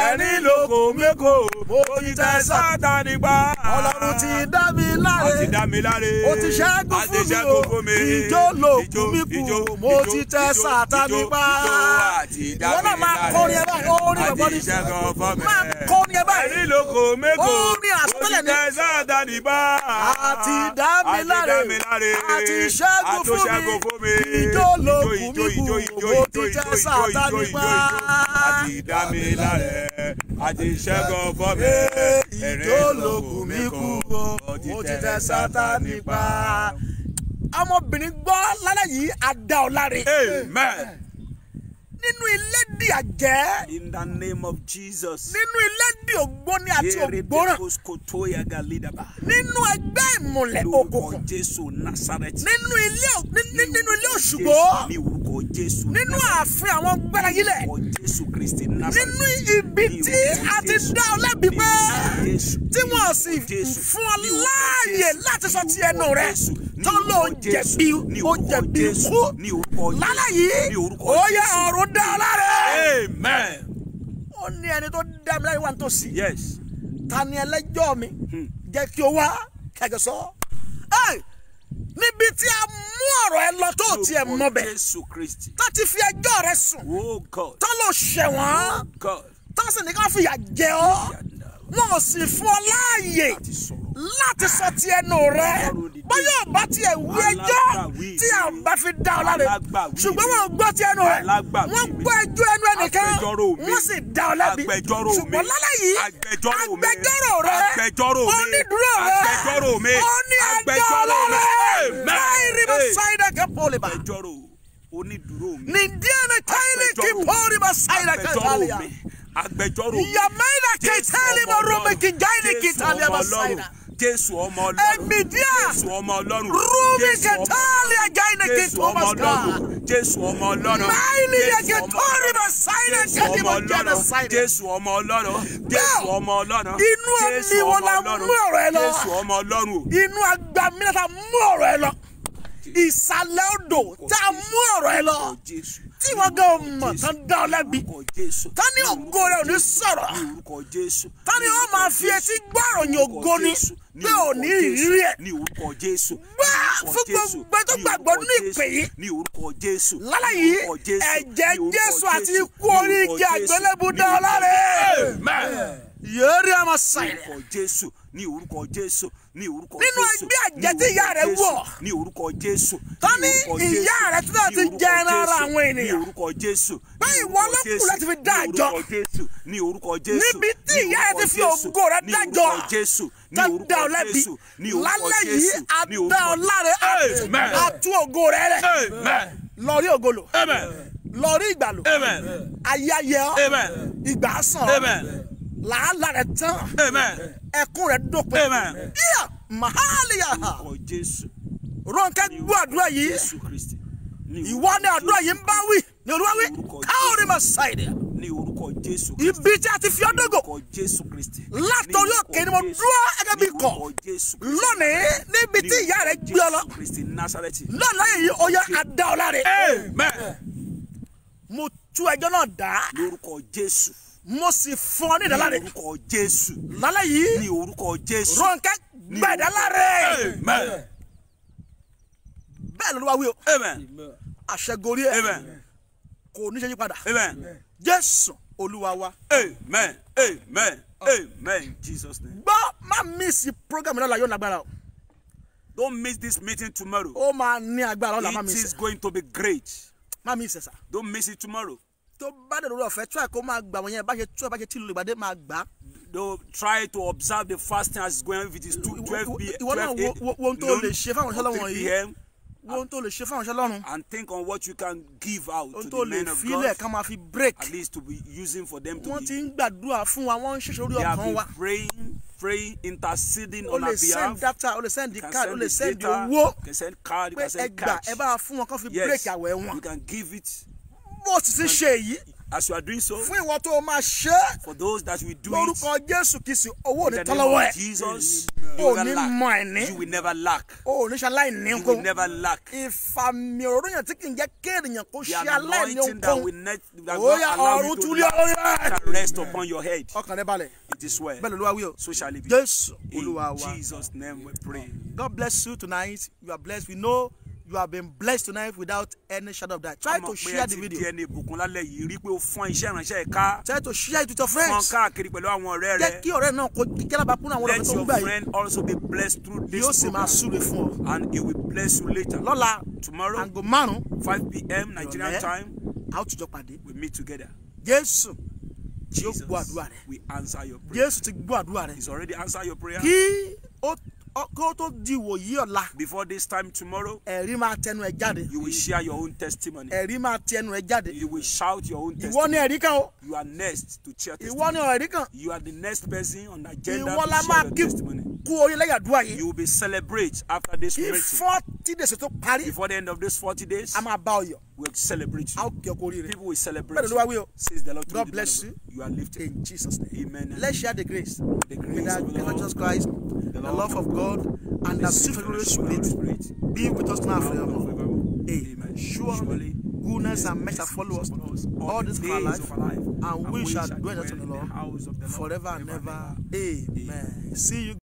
ẹ̀rín ló kò mí kò mo ti tẹ Sátánì pa. ọlọ́run ti dá mi láre. Ó ti ṣẹ́gun fún mi o. ìjó ló kù mí kú mo ti tẹ Sátánì pa. ìwọ náà máa kọrin ẹ báyìí orin ọ̀bọ ní sùn máa kọ́ ní ẹ báyìí. Ẹni lóko mẹ́kọ̀ọ́ orin àsọtẹ́lẹ̀ ní. òjijì sáàdà nìbá. àti dá mi láre. àti ṣẹ́gun fún mi. Ìjó lókun mi kù òjijì sáàdà nìbá. àti dá àti ṣẹ́gun fún mi. Ìjó lókun mi kù òjijì sáàdà nìbá. ọmọbìnrin gbọ́ lálẹ́ yìí adá ọ láre. amen nínú ilé di àjẹ́. In the name of Jesus. nínú ilé di ògbóni àti ògbóràn nínú ẹgbẹ́ ìmùlẹ̀ Lórúkọ òkùnkùn. Jésù Násárẹ́tì. nínú ilé nínú ilé òṣùgbó. Ní orúkọ Jésù. nínú ààfin àwọn Násárẹ́tì. nínú ibi tí a ti dá ọ lẹ́bi pé tí wọ́n sì fún ọ láàyè láti sọ ti ẹnu rẹ. Tó ló jẹ̀bi ó jẹ̀bi kú lálẹ́ yìí. Ó yẹ ọ̀run dá ọ láre. Amen. ó ní ẹni tó dá mi láre wà nítòsí Yes. ta ni ẹlẹ́jọ́ mi jẹ́ kí o wá kẹ̀kẹ́ sọ. Níbi tí a mú ọ̀rọ̀ ẹ lọ tó tiẹ̀ mọ bẹ̀ tó ti fi ẹjọ́ rẹ sùn God. tó lọ ṣẹ̀wọ̀n God. tó sì ní ká fìyà jẹ ọ́ wọn ò sì fún ọ láàyè Láti sọ ti ẹnu rẹ. Bóyá ọba tiẹ̀ wí ẹjọ́ tí a bá fi dá ọ láre. Ṣùgbọ́n wọn gbọ́ ti ẹnu rẹ. Wọ́n gbọ́ ẹjọ́ ẹnu ẹnìkan. Wọ́n sì dá ọ mi. ṣùgbọ́n lálẹ́ yìí Agbẹjọ́rò rẹ. Onídùúró rẹ. Agbẹjọ́rò mi. ó ní ẹjọ́ rẹ. Láì rí bá sáyidá kẹ́pọ̀lì bá. Agbẹjọ́rò. Onídùúró mi. ní díẹ̀ ní káyìlì kí pọ́ọ̀lì bá sáyidá yá. Agbẹjọ́rò mi. Agbẹjọ́rò Jésù ọmọ Ọlọ́run. Jésù ọmọ. Ọlọ́run. Jésù ọmọ Ọlọ́run. Jésù ọmọ Ọlọ́run. Jésù ọmọ. Ọlọ́run. Jésù ọmọ Ọlọ́run. Jésù ọmọ Ọlọ́run. Jésù ọmọ Ọlọ́run. Jésù ọmọ Ọlọ́run. Jésù ọmọ Ọlọ́run. Inú omi ọmọ la mú ọ̀rọ̀ ẹ lọ? Jésù ọmọ Ọlọ́run. Inú agbamina ta mú ọ̀rọ̀ ẹ lọ. Ìsàlẹ̀ odò tá a mú ọ̀rọ̀ ẹ lọ tí wọ́n gan mọ̀ tán dá ọ lẹ́bi. Tán ní ògo rẹ ò ní sọ̀rọ̀. Tán ní wọ́n máa fi etí gbọ́ròyìn ògo ni pé ò ní ìrírí ẹ̀. Gbá fún gbogbo tó gbàgbọ́ nínú ìpè yìí. Lálẹ́ yìí ẹ̀jẹ̀ Jésù àti ikú orí igi àgbélébùú dá ọ láre yéèrí àmọ́ sáyẹn ní orúkọ Jésù ní orúkọ jésù. Nínú ẹgbẹ́ àjẹ́ tí ìyá rẹ̀ wọ̀. ní orúkọ jésù. Tó orúkọ ìyá rẹ̀ tí náà ti jẹ ẹran ara àwọn ènìyàn. ní orúkọ jésù. Ìwọ orúkọ ló kù láti fi dá àjọ. ní orúkọ jésù. Níbi tí ìyá rẹ̀ ti fi ògo rẹ̀ dájọ́. orúkọ dá ọ lẹ́bi lálẹ́ yìí á ní dá ọ láre Amen. á tú ògo rẹ rẹ. Lọ rí ògo lò. Lọ rí amen. Ayáyẹ ọ. Ìgbà sàn ọ làálàá rẹ tán. Ẹkún rẹ dópin. Yíyà jésù. Rónkẹ́ gbọ́ àdúrà yìí. Ìwọ ni àdúrà yìí ń bá wí. Ní olúwa wí káwọrì máa ṣàìdẹ ibi tí a ti fi ọ́ dógò. Látọrí òkè ni mo dúró gẹ́gẹ́ bí kọ̀ lónìí níbi Ní tí ìyá rẹ gbé ọ lọ. Lọ́nà yìí ó yẹ àdá ọ láre. Mo tú ẹjọ́ náà dá. Lórúkọ jésù mo sì fún ọ ní ìdáláre. Ní orúkọ jésù. Lálẹ́ yìí. Ní orúkọ jésù. Rónkẹ́ amen. Bẹ́ẹ̀ lolúwa wí o. Amen. Àṣẹgorí ẹ. Amen. Kò ní ṣe yí padà amen. Jésù olúwa wa. Amen. Amen. Amen. Jesus name. Gbọ́ má mísì program náà yóò lágbára o. Don't miss this meeting tomorrow. Ó máa ní agbára ọ̀la má it mísì is going to be great. Má mísì sà. Don't miss it tomorrow tó bá dẹ̀ lórí ọ̀fẹ́ try kó máa gbà wọ́n yẹn bá ṣe ẹ̀ bá ṣe tí ìgbàdé máa gbà don't try to observe the fasting as it's going if it is two twelve p.m. ìwọ náà wo- ohun tó lè ṣe fáwọn ìṣẹ́ lọ́wọ́ yìí. wo ohun tó lè ṣe fáwọn iṣẹ́ lọ́run and think on what you can give out ohun to tó the lè men of filẹ̀ God ká máa fi break. at least to be using for them to wọ́n ti be ń gbàdúrà fún wa wọ́n ń ṣẹ̀ṣẹ̀ orí they have ọkàn been wa. praying praying interceding o on lè our send behalf data o lè send can card o send lè the send data. owó. Can send card you pé can send ẹgbà cash. ẹ bá fún wọn kán fi break yes àwẹ̀ wọn. You can give it bó ti ti ṣe èyí. As you are doing so fún ìwọ tó o máa ṣe for those that will do it lórúkọ jésù kìí sí owó in ní the tán name lọ́wọ́ of ẹ̀. Jesus you will ní mọ lack you will never lack. O ní ṣe aláìní you nǹkan. will never lack. Ìfàmì òróró yẹn tí kì í jẹ́ kéèyàn kó the ṣe aláìní anointing that will not that will not allow you to lack shall rest upon your head. Ọkàn rẹ balẹ̀. It is well. Bẹ́ẹ̀ lolúwa wí o. So shall it be. Jésù in olúwa wa. Jesus name we pray. God bless you tonight. You are blessed. We know you have been blessed tonight without any shadow of doubt. Try to Àmọ̀ pé share ẹ the ti video. di ẹni ìbùkún lálẹ́ yìí rí pé ó fọ́n iṣẹ́ ìránṣẹ́ ẹ̀ ká Try to share it with your fọ́n friends. káàkiri pẹ̀lú àwọn ọ̀rẹ́ Jẹ́ rẹ kí ọ̀rẹ́ náà kó jẹ́lábà kún àwọn let ọ̀rẹ́ tó ń your gbà yìí. friend also be blessed through Yóò this sì máa program súre fún ọ. and he will bless you later Lọ́la tomorrow aago márùn-ún 5 p.m. Nigerian time a ó tùjọ pàdé. we meet together Jésù yóò Jesus gbọ́ àdúrà rẹ̀. we answer your prayer Jésù ti gbọ́ àdúrà rẹ̀. he's already answered your prayer Kí ó ó- kó tó di ìwòyí ọ̀la, before this time tomorrow ẹ̀rí máa tẹnu ẹ̀ jáde. you will share your own testimony Ẹ̀rí máa tẹnu ẹ̀ jáde. you will shout your own Ìwọ testimony ni ẹ̀rí kan o. you are next to share Ìwọ testimony ni ẹ̀rí kan. you are the next person on agenda Ìwọ la máa kí kú orí lẹ́yìn àdúrà yìí. you will be celebrate after this Kí meeting forty days tó parí. before the end of these 40 days a máa bá ọ yọ we'll celebrate you. Kí ọkọ oríire people will celebrate bẹ́ẹ̀ ló wá wí says the Lord God bless you. you are lifted. In Jesus name. Amen. Let's share the grace. The grace of the Lord Jesus Christ the love of God and the Holy Spirit be with us now and forevermore. amen. surely goodness and mercy follow us all this our life and we shall dwell in the Lord forever and ever. amen. See you